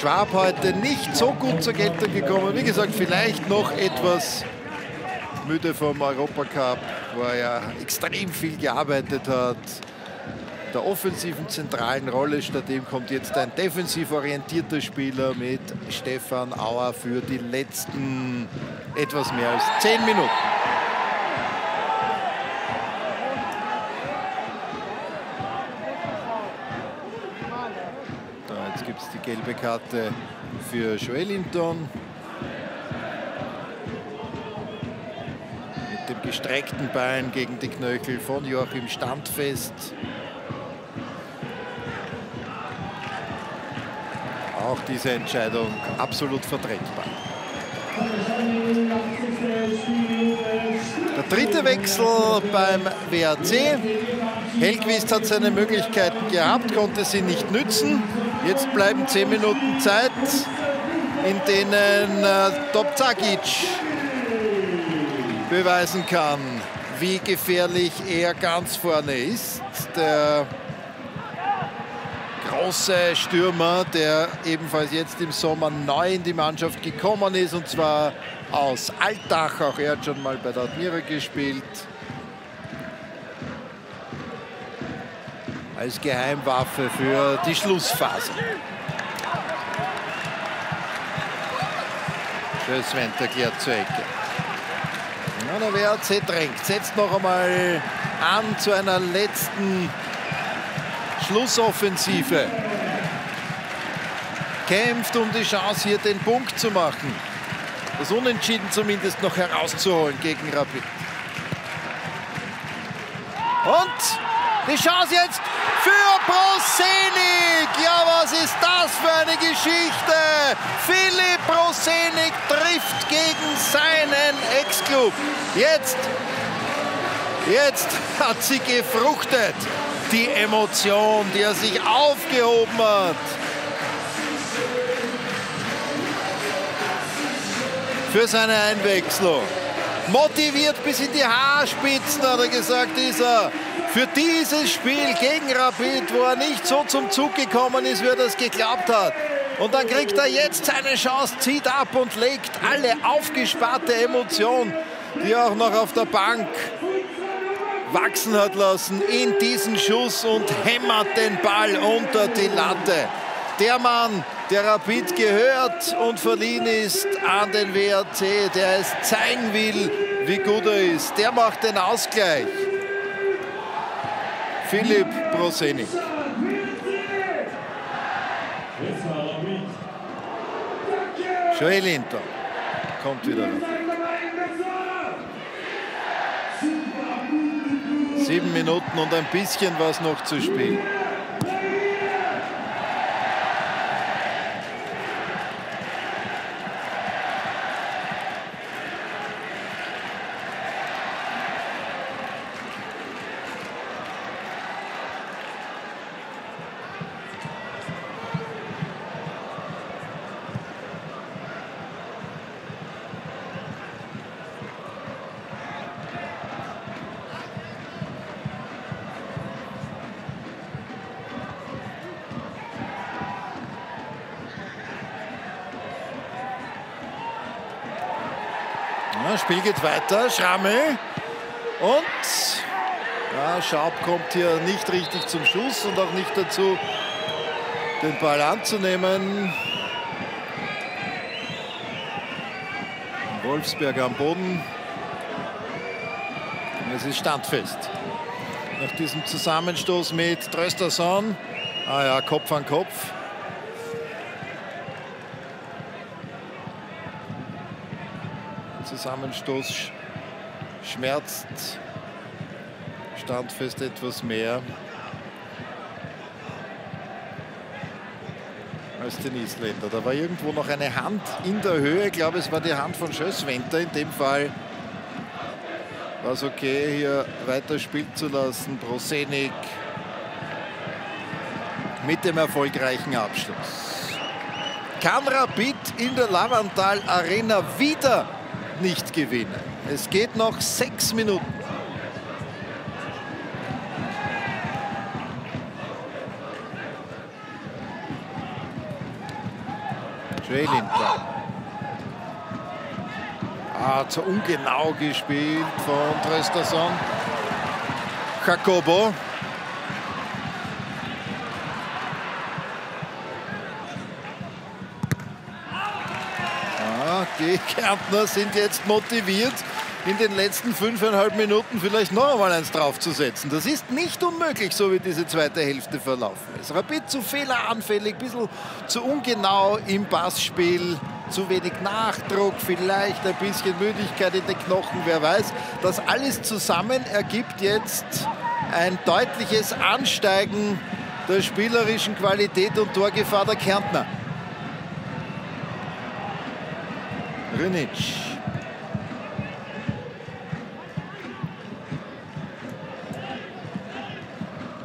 Schwab heute nicht so gut zur Geltung gekommen. Wie gesagt, vielleicht noch etwas müde vom Europacup, wo er ja extrem viel gearbeitet hat. Der offensiven zentralen Rolle statt dem kommt jetzt ein defensiv orientierter Spieler mit Stefan Auer für die letzten etwas mehr als zehn Minuten. jetzt gibt es die gelbe Karte für Joelinton. Mit dem gestreckten Bein gegen die Knöchel von Joachim Standfest. Auch diese Entscheidung absolut vertretbar. Der dritte Wechsel beim WRC. Hellquist hat seine Möglichkeiten gehabt, konnte sie nicht nützen. Jetzt bleiben zehn Minuten Zeit, in denen äh, Topzagic beweisen kann, wie gefährlich er ganz vorne ist. Der große Stürmer, der ebenfalls jetzt im Sommer neu in die Mannschaft gekommen ist und zwar aus Altach. Auch er hat schon mal bei der Admira gespielt. Als Geheimwaffe für die Schlussphase. Schösswend erklärt zur Ecke. Ja, der WRC drängt, setzt noch einmal an zu einer letzten Schlussoffensive. Kämpft um die Chance, hier den Punkt zu machen. Das Unentschieden zumindest noch herauszuholen gegen Rapid. Und die Chance jetzt für Prosenik. Ja, was ist das für eine Geschichte? Philipp Prosenik trifft gegen seinen Ex-Club. Jetzt, jetzt hat sie gefruchtet die Emotion, die er sich aufgehoben hat. Für seine Einwechslung. Motiviert bis in die Haarspitzen, hat er gesagt, ist er. Für dieses Spiel gegen Rapid, wo er nicht so zum Zug gekommen ist, wie er das geglaubt hat. Und dann kriegt er jetzt seine Chance, zieht ab und legt alle aufgesparte Emotion, die auch noch auf der Bank wachsen hat lassen in diesen Schuss und hämmert den Ball unter die Latte. Der Mann, der Rapid gehört und verliehen ist an den WRC, der es zeigen will, wie gut er ist, der macht den Ausgleich. Philipp Prosenik. Joel Inter kommt wieder. Sieben Minuten und ein bisschen was noch zu spielen. Spiel geht weiter. Schrammel. Und ja, Schaub kommt hier nicht richtig zum Schuss und auch nicht dazu, den Ball anzunehmen. Wolfsberg am Boden. Es ist standfest. Nach diesem Zusammenstoß mit Trösterson. Ah ja, Kopf an Kopf. Zusammenstoß schmerzt standfest etwas mehr als den Isländer. Da war irgendwo noch eine Hand in der Höhe. Ich glaube, es war die Hand von Schösswenter. In dem Fall war es okay, hier weiter spielen zu lassen. Prosenik mit dem erfolgreichen Abschluss. Kann Rapid in der Lavantal Arena wieder nicht gewinnen. Es geht noch sechs Minuten. Schwelinter. Ah, zu ungenau gespielt von Trösterson. Jacobo. Ah, die Kärntner sind jetzt motiviert, in den letzten fünfeinhalb Minuten vielleicht noch einmal eins draufzusetzen. Das ist nicht unmöglich, so wie diese zweite Hälfte verlaufen ist. Rapid zu fehleranfällig, ein bisschen zu ungenau im Passspiel, zu wenig Nachdruck, vielleicht ein bisschen Müdigkeit in den Knochen, wer weiß. Das alles zusammen ergibt jetzt ein deutliches Ansteigen der spielerischen Qualität und Torgefahr der Kärntner. Rinic.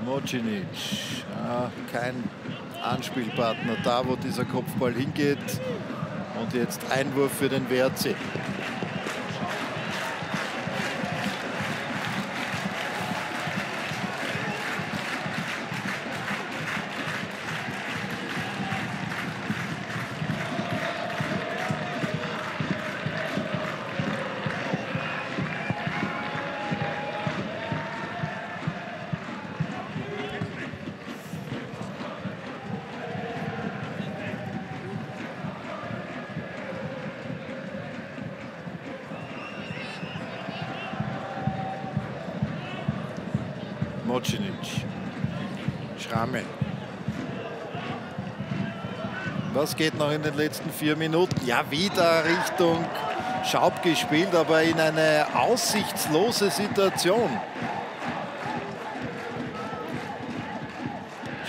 Mocinic. Ja, kein Anspielpartner da, wo dieser Kopfball hingeht. Und jetzt Einwurf für den WRC. Geht noch in den letzten vier Minuten? Ja, wieder Richtung Schaub gespielt, aber in eine aussichtslose Situation.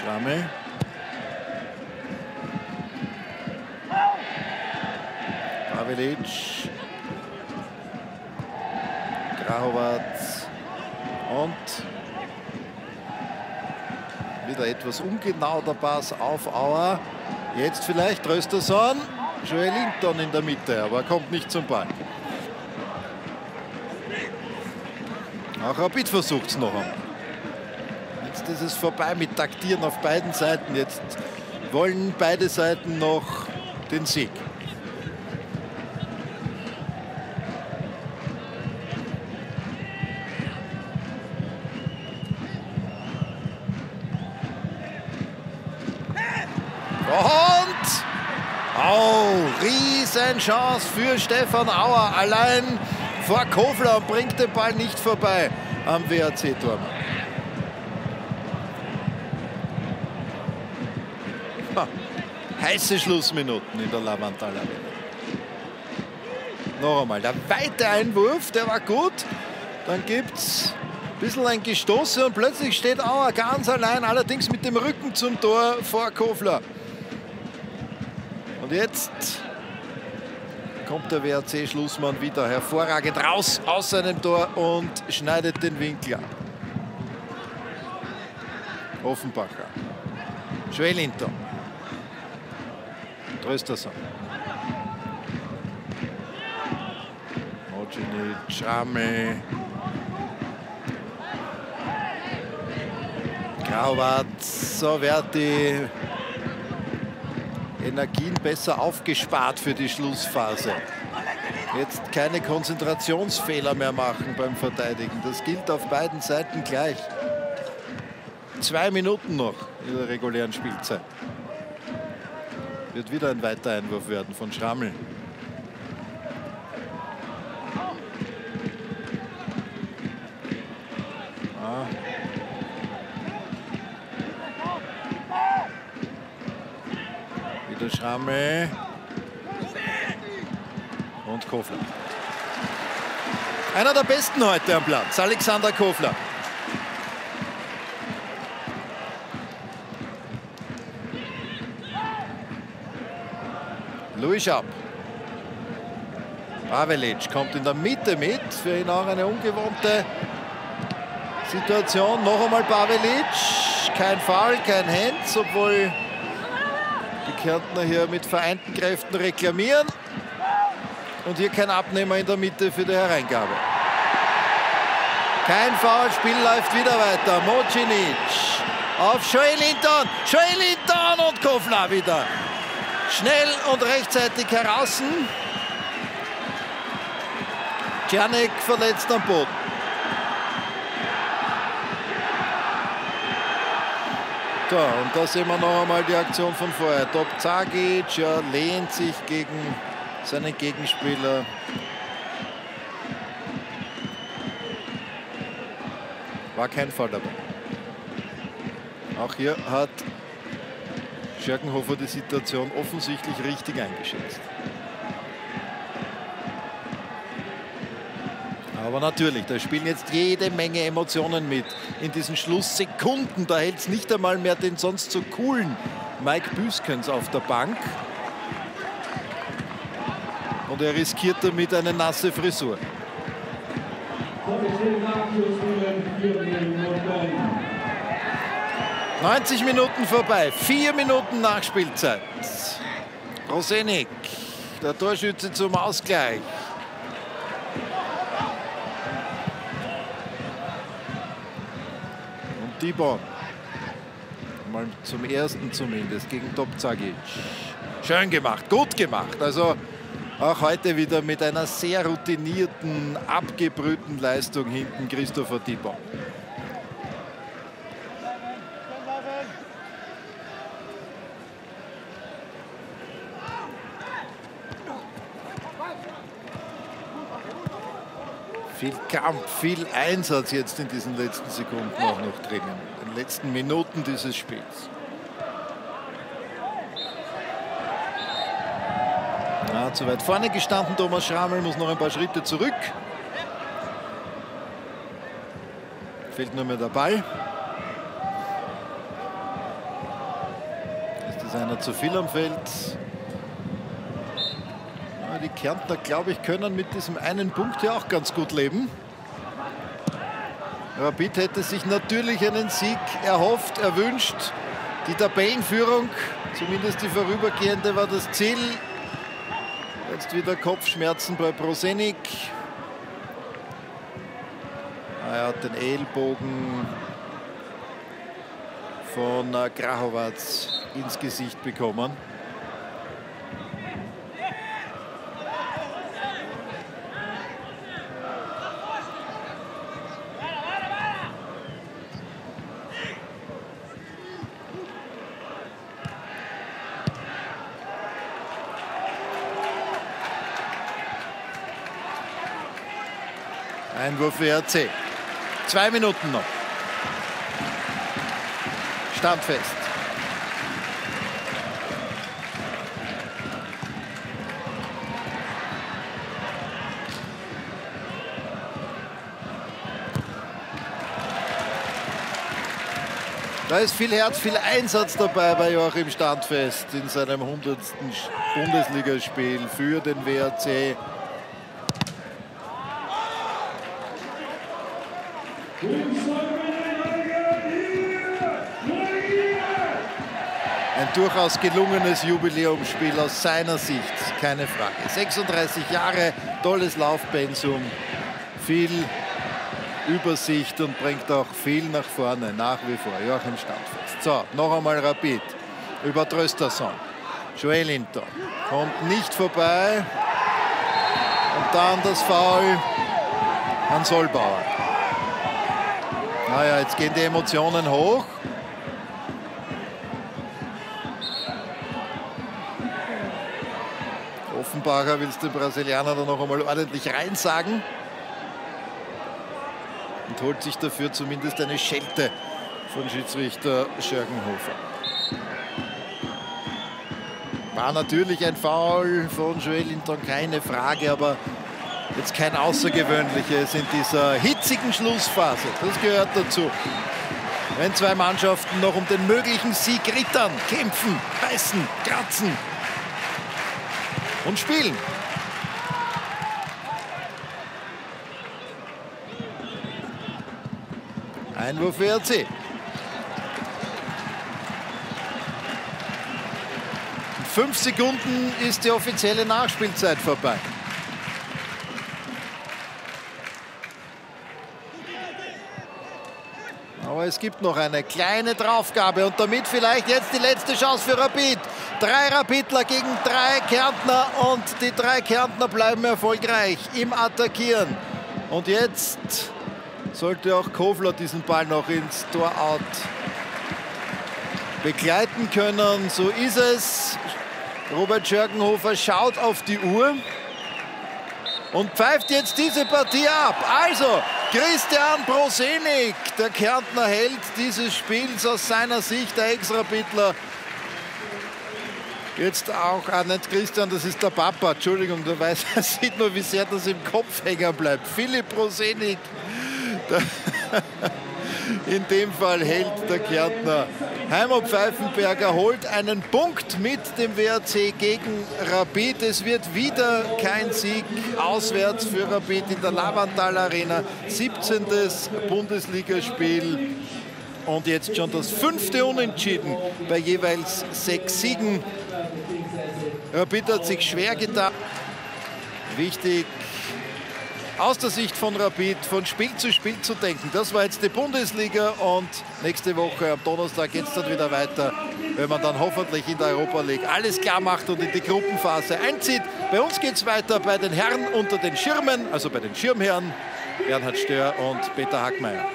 Schramme. Pavelic. Grahovac. Und wieder etwas ungenau der Pass auf Auer. Jetzt vielleicht Trösterson. Joel Linton in der Mitte, aber kommt nicht zum Ball. Auch Rapid versucht es noch einmal. Jetzt ist es vorbei mit Taktieren auf beiden Seiten. Jetzt wollen beide Seiten noch den Sieg. Riesenchance für Stefan Auer. Allein vor Kofler und bringt den Ball nicht vorbei am WRC-Turm. Heiße Schlussminuten in der Lavantal Arena. Noch einmal, der weite Einwurf, der war gut. Dann gibt es ein bisschen ein Gestoße und plötzlich steht Auer ganz allein, allerdings mit dem Rücken zum Tor vor Kofler. Und jetzt der WRC-Schlussmann wieder hervorragend raus aus seinem Tor und schneidet den Winkel ab. Offenbacher. Schwelinter. Trösterson. Mocinic, Schramme. Grauwart, so wird die Energien besser aufgespart für die Schlussphase. Jetzt keine Konzentrationsfehler mehr machen beim Verteidigen. Das gilt auf beiden Seiten gleich. Zwei Minuten noch in der regulären Spielzeit. Wird wieder ein weiter Einwurf werden von Schrammel. Ah. Schrammel. Und Kofler. Einer der Besten heute am Platz, Alexander Kofler. Louis Schaub. Pavelic kommt in der Mitte mit. Für ihn auch eine ungewohnte Situation. Noch einmal Pavelic. Kein Foul, kein Hands, obwohl Kärntner hier mit vereinten Kräften reklamieren. Und hier kein Abnehmer in der Mitte für die Hereingabe. Kein Foul, Spiel läuft wieder weiter. Mocinic auf Joel Linton. Joel Linton und Kofler wieder. Schnell und rechtzeitig heraus. Czernik verletzt am Boden. So, und da sehen wir noch einmal die Aktion von vorher. Top Zagic ja, lehnt sich gegen seinen Gegenspieler. War kein Fall dabei. Auch hier hat Scherkenhofer die Situation offensichtlich richtig eingeschätzt. Aber natürlich, da spielen jetzt jede Menge Emotionen mit. In diesen Schlusssekunden, da hält es nicht einmal mehr den sonst so coolen Mike Büskens auf der Bank. Und er riskiert damit eine nasse Frisur. 90 Minuten vorbei, vier Minuten Nachspielzeit. Rosenik, der Torschütze zum Ausgleich. Dibon. Mal zum ersten zumindest gegen Topzagic. Schön gemacht, gut gemacht. Also auch heute wieder mit einer sehr routinierten, abgebrühten Leistung hinten Christopher Dibon. Viel Kampf, viel Einsatz jetzt in diesen letzten Sekunden auch noch drinnen. In den letzten Minuten dieses Spiels. Ja, zu weit vorne gestanden. Thomas Schrammel muss noch ein paar Schritte zurück. Fehlt nur mehr der Ball. Ist das einer zu viel am Feld? Kärntner, glaube ich, können mit diesem einen Punkt ja auch ganz gut leben. Rapid hätte sich natürlich einen Sieg erhofft, erwünscht. Die Tabellenführung, zumindest die vorübergehende, war das Ziel. Jetzt wieder Kopfschmerzen bei Prosenik. Er hat den Ellbogen von Grachowac ins Gesicht bekommen. Einwurf WRC. Zwei Minuten noch. Standfest. Da ist viel Herz, viel Einsatz dabei bei Joachim Standfest in seinem 100. Bundesligaspiel für den WRC. Durchaus gelungenes Jubiläumsspiel aus seiner Sicht, keine Frage. 36 Jahre, tolles Laufpensum, viel Übersicht und bringt auch viel nach vorne, nach wie vor. Joachim Standfest. So, noch einmal Rapid über Trösterson. Joelinton kommt nicht vorbei. Und dann das Foul an Solbauer. Naja, jetzt gehen die Emotionen hoch. Offenbacher will es den Brasilianer dann noch einmal ordentlich reinsagen. Und holt sich dafür zumindest eine Schelte von Schiedsrichter Schörgenhofer. War natürlich ein Foul von Joelinton, keine Frage, aber jetzt kein außergewöhnliches in dieser hitzigen Schlussphase. Das gehört dazu. Wenn zwei Mannschaften noch um den möglichen Sieg rittern, kämpfen, beißen, kratzen und spielen. Einwurf WRC. In fünf Sekunden ist die offizielle Nachspielzeit vorbei. Aber es gibt noch eine kleine Draufgabe und damit vielleicht jetzt die letzte Chance für Rapid. Drei Rapidler gegen drei Kärntner und die drei Kärntner bleiben erfolgreich im Attackieren. Und jetzt sollte auch Kofler diesen Ball noch ins Tor out begleiten können. So ist es. Robert Schörgenhofer schaut auf die Uhr und pfeift jetzt diese Partie ab. Also, Christian Prosenik, der Kärntner Held dieses Spiels aus seiner Sicht, der Ex-Rapidler. Jetzt auch, ah, nicht Christian, das ist der Papa, Entschuldigung, da weiß, da sieht man, wie sehr das im Kopf hängen bleibt. Philipp Prosenik, in dem Fall Held der Kärntner. Heimo Pfeifenberger holt einen Punkt mit dem WRC gegen Rapid. Es wird wieder kein Sieg auswärts für Rapid in der Lavantal Arena. 17. Bundesligaspiel und jetzt schon das fünfte Unentschieden bei jeweils sechs Siegen. Rapid hat sich schwer getan. Wichtig aus der Sicht von Rapid von Spiel zu Spiel zu denken. Das war jetzt die Bundesliga und nächste Woche am Donnerstag geht es dann wieder weiter, wenn man dann hoffentlich in der Europa League alles klar macht und in die Gruppenphase einzieht. Bei uns geht es weiter bei den Herren unter den Schirmen, also bei den Schirmherren, Bernhard Stör und Peter Hackmeier.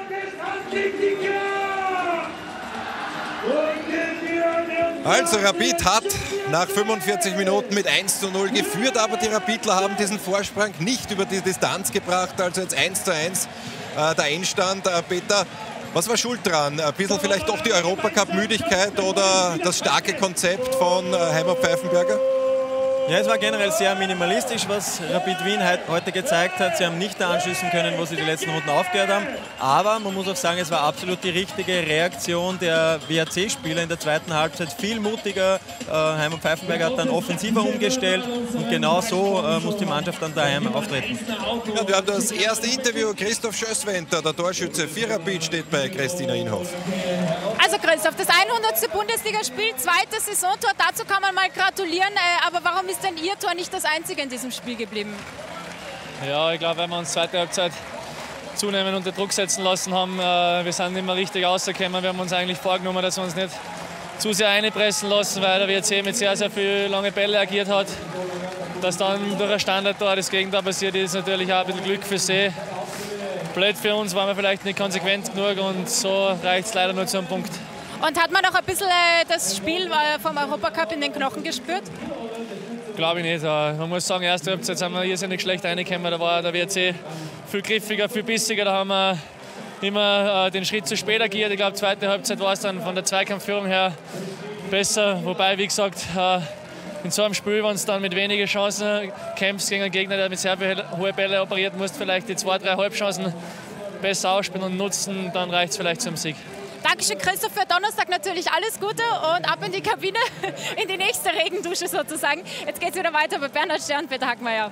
Also Rapid hat nach 45 Minuten mit 1 zu 0 geführt, aber die Rapidler haben diesen Vorsprung nicht über die Distanz gebracht. Also jetzt 1 zu 1 äh, der Endstand. Äh, Peter, was war schuld dran? Ein bisschen vielleicht doch die Europacup-Müdigkeit oder das starke Konzept von äh, Heimer Pfeifenberger? Ja, es war generell sehr minimalistisch, was Rapid Wien heute gezeigt hat. Sie haben nicht da anschließen können, wo sie die letzten Runden aufgehört haben. Aber man muss auch sagen, es war absolut die richtige Reaktion der WAC-Spieler in der zweiten Halbzeit. Viel mutiger. Äh, Heim und Pfeifenberger hat dann offensiver umgestellt. Und genau so äh, muss die Mannschaft dann daheim auftreten. Ja, wir haben das erste Interview. Christoph Schösswenter, der Torschütze für Rapid, steht bei Christina Inhoff. Also Christoph, das 100. Bundesligaspiel, zweites Saisontor. Dazu kann man mal gratulieren. Äh, aber warum ist denn Ihr Tor nicht das einzige in diesem Spiel geblieben? Ja, ich glaube, weil wir uns zweite Halbzeit zunehmend unter Druck setzen lassen haben. Äh, wir sind nicht mehr richtig rausgekommen. Wir haben uns eigentlich vorgenommen, dass wir uns nicht zu sehr einpressen lassen, weil der WC mit sehr, sehr viel lange Bälle agiert hat. Dass dann durch ein Standardtor das Gegenteil passiert ist, natürlich auch ein bisschen Glück für See. Blöd für uns waren wir vielleicht nicht konsequent genug und so reicht es leider nur zu einem Punkt. Und hat man auch ein bisschen äh, das Spiel äh, vom Europacup in den Knochen gespürt? Glaube ich nicht. Man muss sagen, erste Halbzeit sind wir irrsinnig schlecht reingekommen. Da war der WC viel griffiger, viel bissiger. Da haben wir immer äh, den Schritt zu spät agiert. Ich glaube, zweite Halbzeit war es dann von der Zweikampfführung her besser. Wobei, wie gesagt, äh, in so einem Spiel, wenn es dann mit wenigen Chancen kämpfst gegen einen Gegner, der mit sehr viel hohe Bälle operiert, musst vielleicht die zwei, drei Halbchancen besser ausspielen und nutzen, dann reicht es vielleicht zum Sieg. Dankeschön, Christoph, für Donnerstag natürlich alles Gute und ab in die Kabine, in die nächste Regendusche sozusagen. Jetzt geht es wieder weiter bei Bernhard Stern Peter Hackmeier.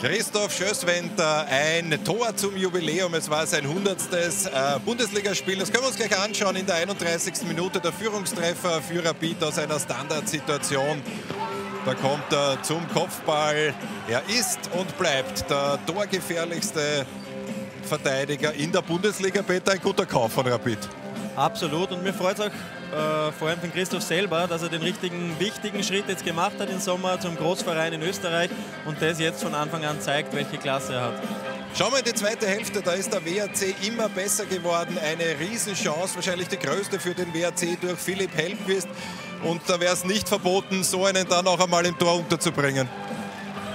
Christoph Schösswenter, ein Tor zum Jubiläum. Es war sein 100. Äh, Bundesligaspiel. Das können wir uns gleich anschauen in der 31. Minute. Der Führungstreffer für Rapid aus einer Standardsituation. Da kommt er zum Kopfball. Er ist und bleibt der torgefährlichste Verteidiger in der Bundesliga. Peter, ein guter Kauf von Rapid. Absolut und mir freut es auch äh, vor allem von Christoph selber, dass er den richtigen, wichtigen Schritt jetzt gemacht hat im Sommer zum Großverein in Österreich und das jetzt von Anfang an zeigt, welche Klasse er hat. Schauen wir in die zweite Hälfte, da ist der WRC immer besser geworden. Eine Riesenchance, wahrscheinlich die größte für den WRC durch Philipp Helmquist. Und da wäre es nicht verboten, so einen dann auch einmal im Tor unterzubringen.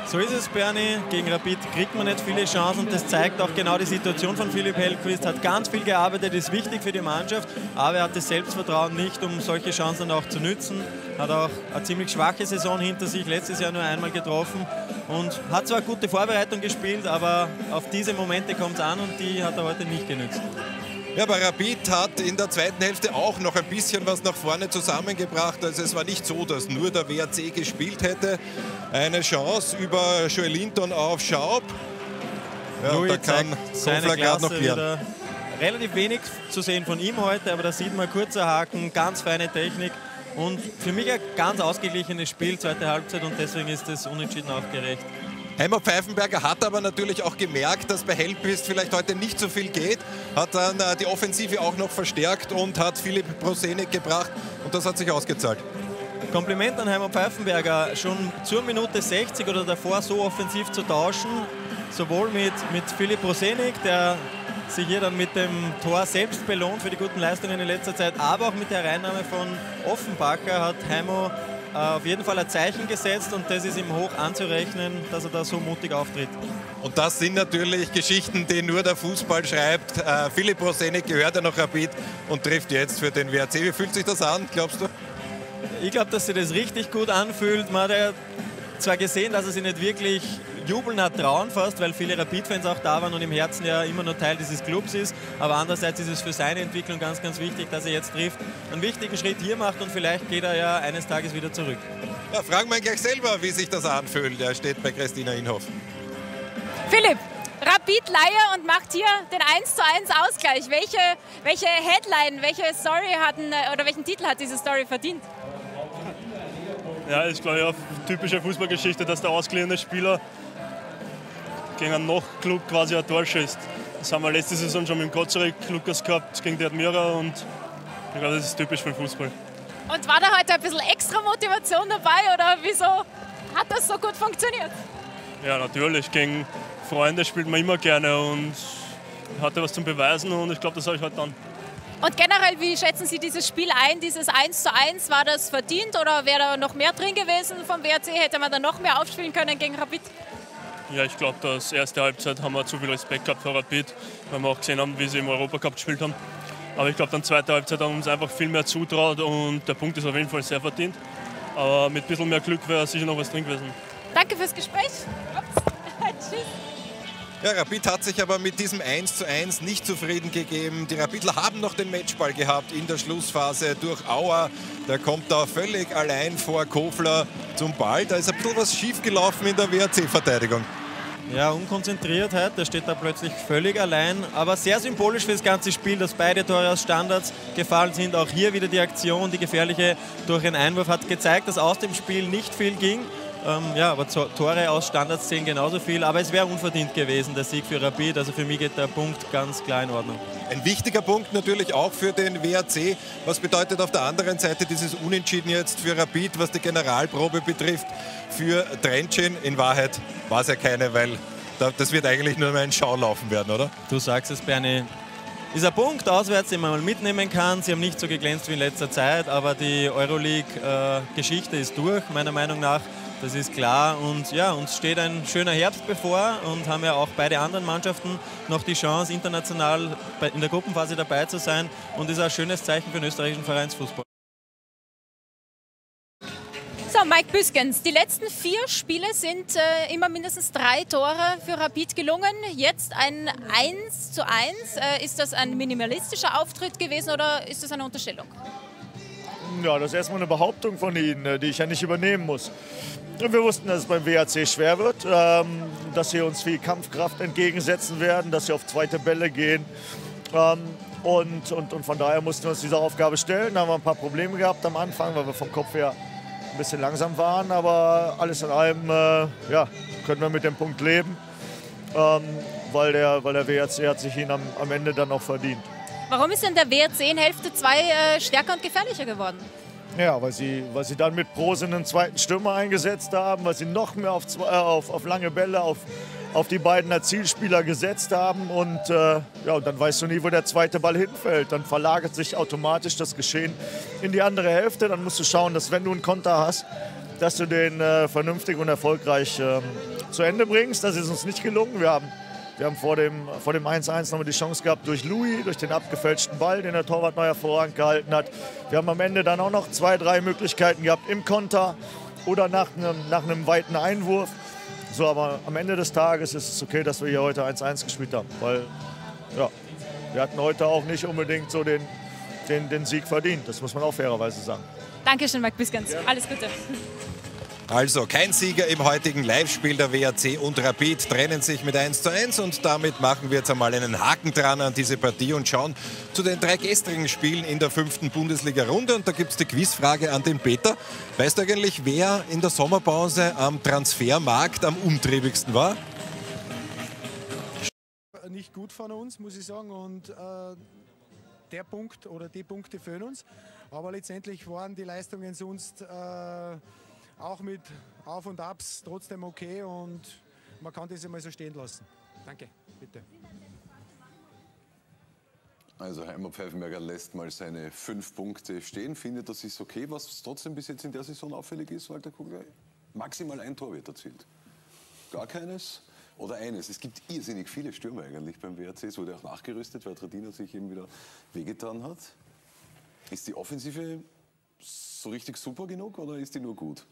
So ist es, Bernie. Gegen Rapid kriegt man nicht viele Chancen das zeigt auch genau die Situation von Philipp Hellquist. Hat ganz viel gearbeitet, ist wichtig für die Mannschaft, aber er hat das Selbstvertrauen nicht, um solche Chancen auch zu nützen. Hat auch eine ziemlich schwache Saison hinter sich, letztes Jahr nur einmal getroffen und hat zwar gute Vorbereitung gespielt, aber auf diese Momente kommt es an und die hat er heute nicht genützt. Ja, aber Rapid hat in der zweiten Hälfte auch noch ein bisschen was nach vorne zusammengebracht. Also es war nicht so, dass nur der WRC gespielt hätte. Eine Chance über Joel Linton auf Schaub. Ja, Louis da kann Kofler gerade noch klären. Relativ wenig zu sehen von ihm heute, aber da sieht man kurzer Haken, ganz feine Technik und für mich ein ganz ausgeglichenes Spiel, zweite Halbzeit und deswegen ist es unentschieden auch gerecht. Heimer Pfeifenberger hat aber natürlich auch gemerkt, dass bei Hellpist vielleicht heute nicht so viel geht, hat dann äh, die Offensive auch noch verstärkt und hat Philipp Prosenik gebracht und das hat sich ausgezahlt. Kompliment an Heimer Pfeifenberger, schon zur Minute 60 oder davor so offensiv zu tauschen, sowohl mit, mit Philipp Prosenik, der sich hier dann mit dem Tor selbst belohnt für die guten Leistungen in letzter Zeit, aber auch mit der Reinnahme von Offenbacher hat Heimo auf jeden Fall ein Zeichen gesetzt und das ist ihm hoch anzurechnen, dass er da so mutig auftritt. Und das sind natürlich Geschichten, die nur der Fußball schreibt. Äh, Philipp Rosenik gehört ja noch Rapid und trifft jetzt für den WRC. Wie fühlt sich das an, glaubst du? Ich glaube, dass sich das richtig gut anfühlt. Man hat ja zwar gesehen, dass er sich nicht wirklich jubeln hat, trauen fast, weil viele Rapid-Fans auch da waren und im Herzen ja immer noch Teil dieses Clubs ist. Aber andererseits ist es für seine Entwicklung ganz, ganz wichtig, dass er jetzt trifft, einen wichtigen Schritt hier macht und vielleicht geht er ja eines Tages wieder zurück. Ja, fragen wir ihn gleich selber, wie sich das anfühlt. Er steht bei Christina Inhoff. Philipp, Rapid Leier und macht hier den 1 zu 1 Ausgleich. Welche, welche Headline, welche Story hatten oder welchen Titel hat diese Story verdient? Ja, ist glaube ich eine typische Fußballgeschichte, dass der ausgeliehene Spieler gegen einen Noch-Club quasi ein Tor schießt. Das haben wir letzte Saison schon mit dem Kozarek Lukas gehabt gegen die Admira und ich glaube, das ist typisch für den Fußball. Und war da heute ein bisschen extra Motivation dabei oder wieso hat das so gut funktioniert? Ja, natürlich. Gegen Freunde spielt man immer gerne und hatte was zum Beweisen und ich glaube, das habe ich heute dann. Und generell, wie schätzen Sie dieses Spiel ein, dieses 1 zu 1? War das verdient oder wäre da noch mehr drin gewesen vom WRC? Hätte man da noch mehr aufspielen können gegen Rapid? Ja, ich glaube, dass erste Halbzeit haben wir zu viel Respekt gehabt vor Rapid, weil wir auch gesehen haben, wie sie im Europacup gespielt haben. Aber ich glaube, dann zweite Halbzeit haben wir uns einfach viel mehr zutraut und der Punkt ist auf jeden Fall sehr verdient. Aber mit ein bisschen mehr Glück wäre sicher noch was drin gewesen. Danke fürs Gespräch. Tschüss. Ja, Rapid hat sich aber mit diesem 1 zu 1 nicht zufrieden gegeben. Die Rapidler haben noch den Matchball gehabt in der Schlussphase durch Auer. Der kommt da völlig allein vor Kofler zum Ball. Da ist ein bisschen was schief gelaufen in der WRC-Verteidigung. Ja, Unkonzentriertheit, der steht da plötzlich völlig allein, aber sehr symbolisch für das ganze Spiel, dass beide Tore aus Standards gefallen sind. Auch hier wieder die Aktion, die gefährliche durch den Einwurf hat gezeigt, dass aus dem Spiel nicht viel ging. Ähm, ja, aber Tore aus Standards zählen genauso viel. Aber es wäre unverdient gewesen, der Sieg für Rapid. Also für mich geht der Punkt ganz klar in Ordnung. Ein wichtiger Punkt natürlich auch für den WAC. Was bedeutet auf der anderen Seite dieses Unentschieden jetzt für Rapid, was die Generalprobe betrifft, für Trentschin? In Wahrheit war es ja keine, weil das wird eigentlich nur ein Schaulaufen werden, oder? Du sagst es, Bernie. Ist ein Punkt auswärts, den man mal mitnehmen kann. Sie haben nicht so geglänzt wie in letzter Zeit, aber die Euroleague-Geschichte ist durch, meiner Meinung nach. Das ist klar. Und ja, uns steht ein schöner Herbst bevor und haben ja auch beide anderen Mannschaften noch die Chance, international in der Gruppenphase dabei zu sein. Und ist ein schönes Zeichen für den österreichischen Vereinsfußball. So, Mike Büskens, die letzten vier Spiele sind äh, immer mindestens drei Tore für Rapid gelungen. Jetzt ein 1 zu 1. Äh, ist das ein minimalistischer Auftritt gewesen oder ist das eine Unterstellung? Ja, das ist erstmal eine Behauptung von Ihnen, äh, die ich ja nicht übernehmen muss. Wir wussten, dass es beim WAC schwer wird, ähm, dass sie uns viel Kampfkraft entgegensetzen werden, dass sie auf zweite Bälle gehen. Ähm, und, und, und von daher mussten wir uns diese Aufgabe stellen. Da haben wir ein paar Probleme gehabt am Anfang, weil wir vom Kopf her ein bisschen langsam waren. Aber alles in allem äh, ja, können wir mit dem Punkt leben, ähm, weil, der, weil der WRC hat sich ihn am, am Ende dann auch verdient. Warum ist denn der WRC in Hälfte 2 äh, stärker und gefährlicher geworden? Ja, weil sie, weil sie dann mit Prose einen zweiten Stürmer eingesetzt haben, weil sie noch mehr auf, zwei, äh, auf, auf lange Bälle, auf, auf die beiden Zielspieler gesetzt haben. Und, äh, ja, und dann weißt du nie, wo der zweite Ball hinfällt. Dann verlagert sich automatisch das Geschehen in die andere Hälfte. Dann musst du schauen, dass wenn du einen Konter hast, dass du den äh, vernünftig und erfolgreich ähm, zu Ende bringst. Das ist uns nicht gelungen. Wir haben wir haben vor dem 1-1 vor dem nochmal die Chance gehabt durch Louis, durch den abgefälschten Ball, den der Torwart neu hervorragend gehalten hat. Wir haben am Ende dann auch noch zwei, drei Möglichkeiten gehabt im Konter oder nach einem, nach einem weiten Einwurf. So, aber am Ende des Tages ist es okay, dass wir hier heute 1-1 gespielt haben, weil ja, wir hatten heute auch nicht unbedingt so den, den, den Sieg verdient. Das muss man auch fairerweise sagen. Dankeschön, Marc Biskens. Ja. Alles Gute. Also kein Sieger im heutigen Live-Spiel. Der WAC und Rapid trennen sich mit 1 zu 1 und damit machen wir jetzt einmal einen Haken dran an diese Partie und schauen zu den drei gestrigen Spielen in der fünften Bundesliga-Runde. Und da gibt es die Quizfrage an den Peter. Weißt du eigentlich, wer in der Sommerpause am Transfermarkt am umtriebigsten war? Nicht gut von uns, muss ich sagen. Und äh, der Punkt oder die Punkte für uns. Aber letztendlich waren die Leistungen sonst äh, auch mit Auf und Abs trotzdem okay und man kann das einmal so stehen lassen. Danke, bitte. Also Heimer Pfeifenberger lässt mal seine fünf Punkte stehen, findet, das ist okay. Was trotzdem bis jetzt in der Saison auffällig ist, Walter Kugler, maximal ein Tor wird erzielt. Gar keines oder eines. Es gibt irrsinnig viele Stürmer eigentlich beim WRC. Es wurde auch nachgerüstet, weil Tradina sich eben wieder wehgetan hat. Ist die Offensive so richtig super genug oder ist die nur gut?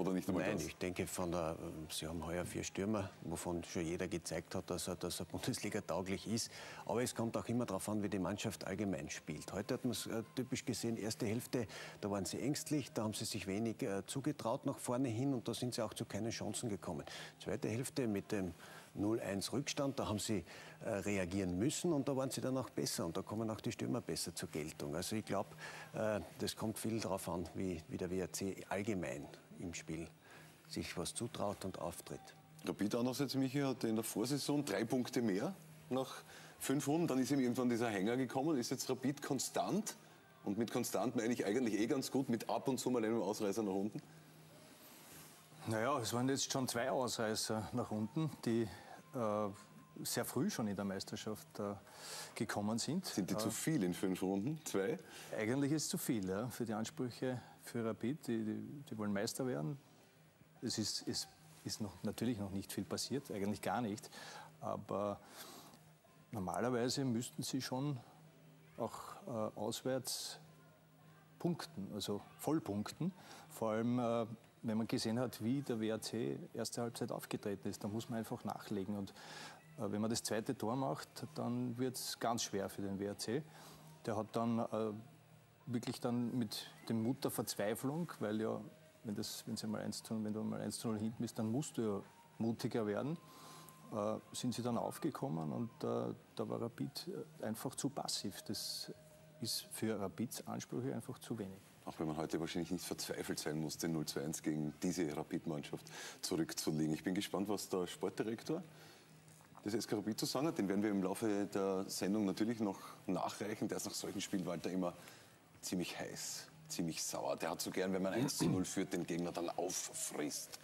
Oder nicht einmal Nein, das? ich denke, von der, Sie haben heuer vier Stürmer, wovon schon jeder gezeigt hat, dass er, dass er Bundesliga tauglich ist. Aber es kommt auch immer darauf an, wie die Mannschaft allgemein spielt. Heute hat man es äh, typisch gesehen, erste Hälfte, da waren sie ängstlich, da haben sie sich wenig äh, zugetraut nach vorne hin und da sind sie auch zu keinen Chancen gekommen. Zweite Hälfte mit dem 0-1 Rückstand, da haben sie äh, reagieren müssen und da waren sie dann auch besser und da kommen auch die Stürmer besser zur Geltung. Also ich glaube, äh, das kommt viel darauf an, wie, wie der WRC allgemein im Spiel sich was zutraut und auftritt. Rapid andererseits, Michi, hatte in der Vorsaison drei Punkte mehr nach fünf Runden. Dann ist ihm irgendwann dieser Hänger gekommen. Ist jetzt Rapid konstant? Und mit konstant meine ich eigentlich eh ganz gut, mit ab und zu mal einem Ausreißer nach unten. Naja, es waren jetzt schon zwei Ausreißer nach unten, die äh, sehr früh schon in der Meisterschaft äh, gekommen sind. Sind die äh, zu viel in fünf Runden? Zwei? Eigentlich ist es zu viel ja, für die Ansprüche für Rapid. Die, die, die wollen Meister werden. Es ist, es ist noch, natürlich noch nicht viel passiert, eigentlich gar nicht. Aber normalerweise müssten sie schon auch äh, auswärts punkten, also vollpunkten. Vor allem, äh, wenn man gesehen hat, wie der WRC erste Halbzeit aufgetreten ist, da muss man einfach nachlegen. Und äh, wenn man das zweite Tor macht, dann wird es ganz schwer für den WRC. Der hat dann äh, wirklich dann mit dem Mut der Verzweiflung, weil ja, wenn, das, wenn, sie mal 1 zu, wenn du mal 1 zu 0 hinten bist, dann musst du ja mutiger werden, äh, sind sie dann aufgekommen und äh, da war Rapid äh, einfach zu passiv. Das ist für Rapids Ansprüche einfach zu wenig. Auch wenn man heute wahrscheinlich nicht verzweifelt sein muss, den 0 zu 1 gegen diese Rapid-Mannschaft zurückzulegen. Ich bin gespannt, was der Sportdirektor des SK Rapid zu sagen hat. Den werden wir im Laufe der Sendung natürlich noch nachreichen. Der ist nach solchen Spielen, Walter, immer ziemlich heiß, ziemlich sauer. Der hat so gern, wenn man 1 zu 0 führt, den Gegner dann auffrisst.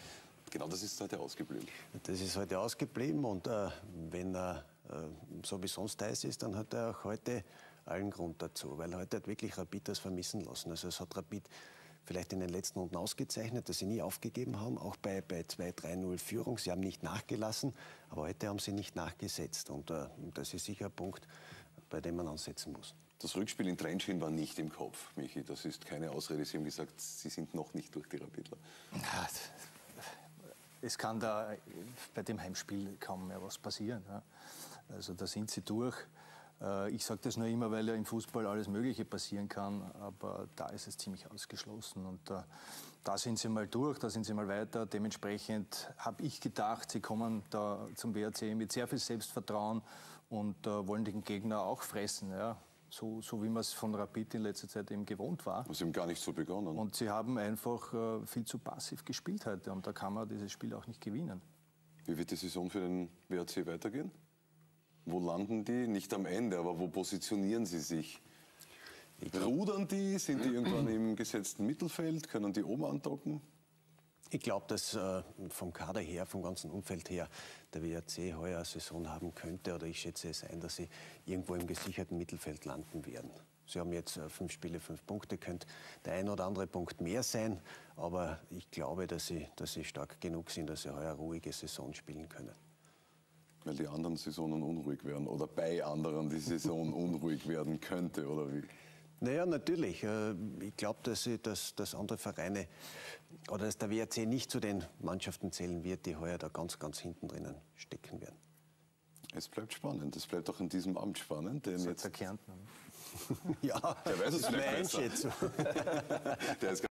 Genau das ist heute ausgeblieben. Das ist heute ausgeblieben und äh, wenn er äh, so wie sonst heiß ist, dann hat er auch heute allen Grund dazu, weil heute hat wirklich Rapid das vermissen lassen. Also es hat Rapid vielleicht in den letzten Runden ausgezeichnet, dass sie nie aufgegeben haben, auch bei, bei 2-3-0 Führung. Sie haben nicht nachgelassen, aber heute haben sie nicht nachgesetzt und äh, das ist sicher ein Punkt, bei dem man ansetzen muss. Das Rückspiel in Trentschin war nicht im Kopf, Michi. Das ist keine Ausrede. Sie haben gesagt, Sie sind noch nicht durch die Rapidler. Ja, es kann da bei dem Heimspiel kaum mehr was passieren. Also da sind sie durch. Äh, Ich sage das nur immer, weil ja im Fußball alles Mögliche passieren kann, aber da ist es ziemlich ausgeschlossen. Und äh, da sind sie mal durch, da sind sie mal weiter. Dementsprechend habe ich gedacht, sie kommen da zum WRC mit sehr viel Selbstvertrauen und äh, wollen den Gegner auch fressen. Ja. So, so wie man es von Rapid in letzter Zeit eben gewohnt war. Sie haben gar nicht so begonnen. Und sie haben einfach äh, viel zu passiv gespielt heute und da kann man dieses Spiel auch nicht gewinnen. Wie wird die Saison für den WRC weitergehen? Wo landen die? Nicht am Ende, aber wo positionieren sie sich? Rudern die? Sind die irgendwann im gesetzten Mittelfeld? Können die oben andocken? Ich glaube, dass äh, vom Kader her, vom ganzen Umfeld her, der WRC heuer eine Saison haben könnte, oder ich schätze es ein, dass sie irgendwo im gesicherten Mittelfeld landen werden. Sie haben jetzt äh, fünf Spiele, fünf Punkte, könnte der ein oder andere Punkt mehr sein, aber ich glaube, dass sie, dass sie stark genug sind, dass sie heuer eine ruhige Saison spielen können. Weil die anderen Saisonen unruhig werden oder bei anderen die Saison unruhig werden könnte, oder wie? Naja, natürlich. Äh, Ich glaube, dass, dass, dass andere Vereine oder dass der WRC nicht zu den Mannschaften zählen wird, die heuer da ganz, ganz hinten drinnen stecken werden. Es bleibt spannend. Es bleibt auch in diesem Amt spannend. Denn jetzt der Kärntner. ja, der weiß es das ist meine vielleicht besser. Der SK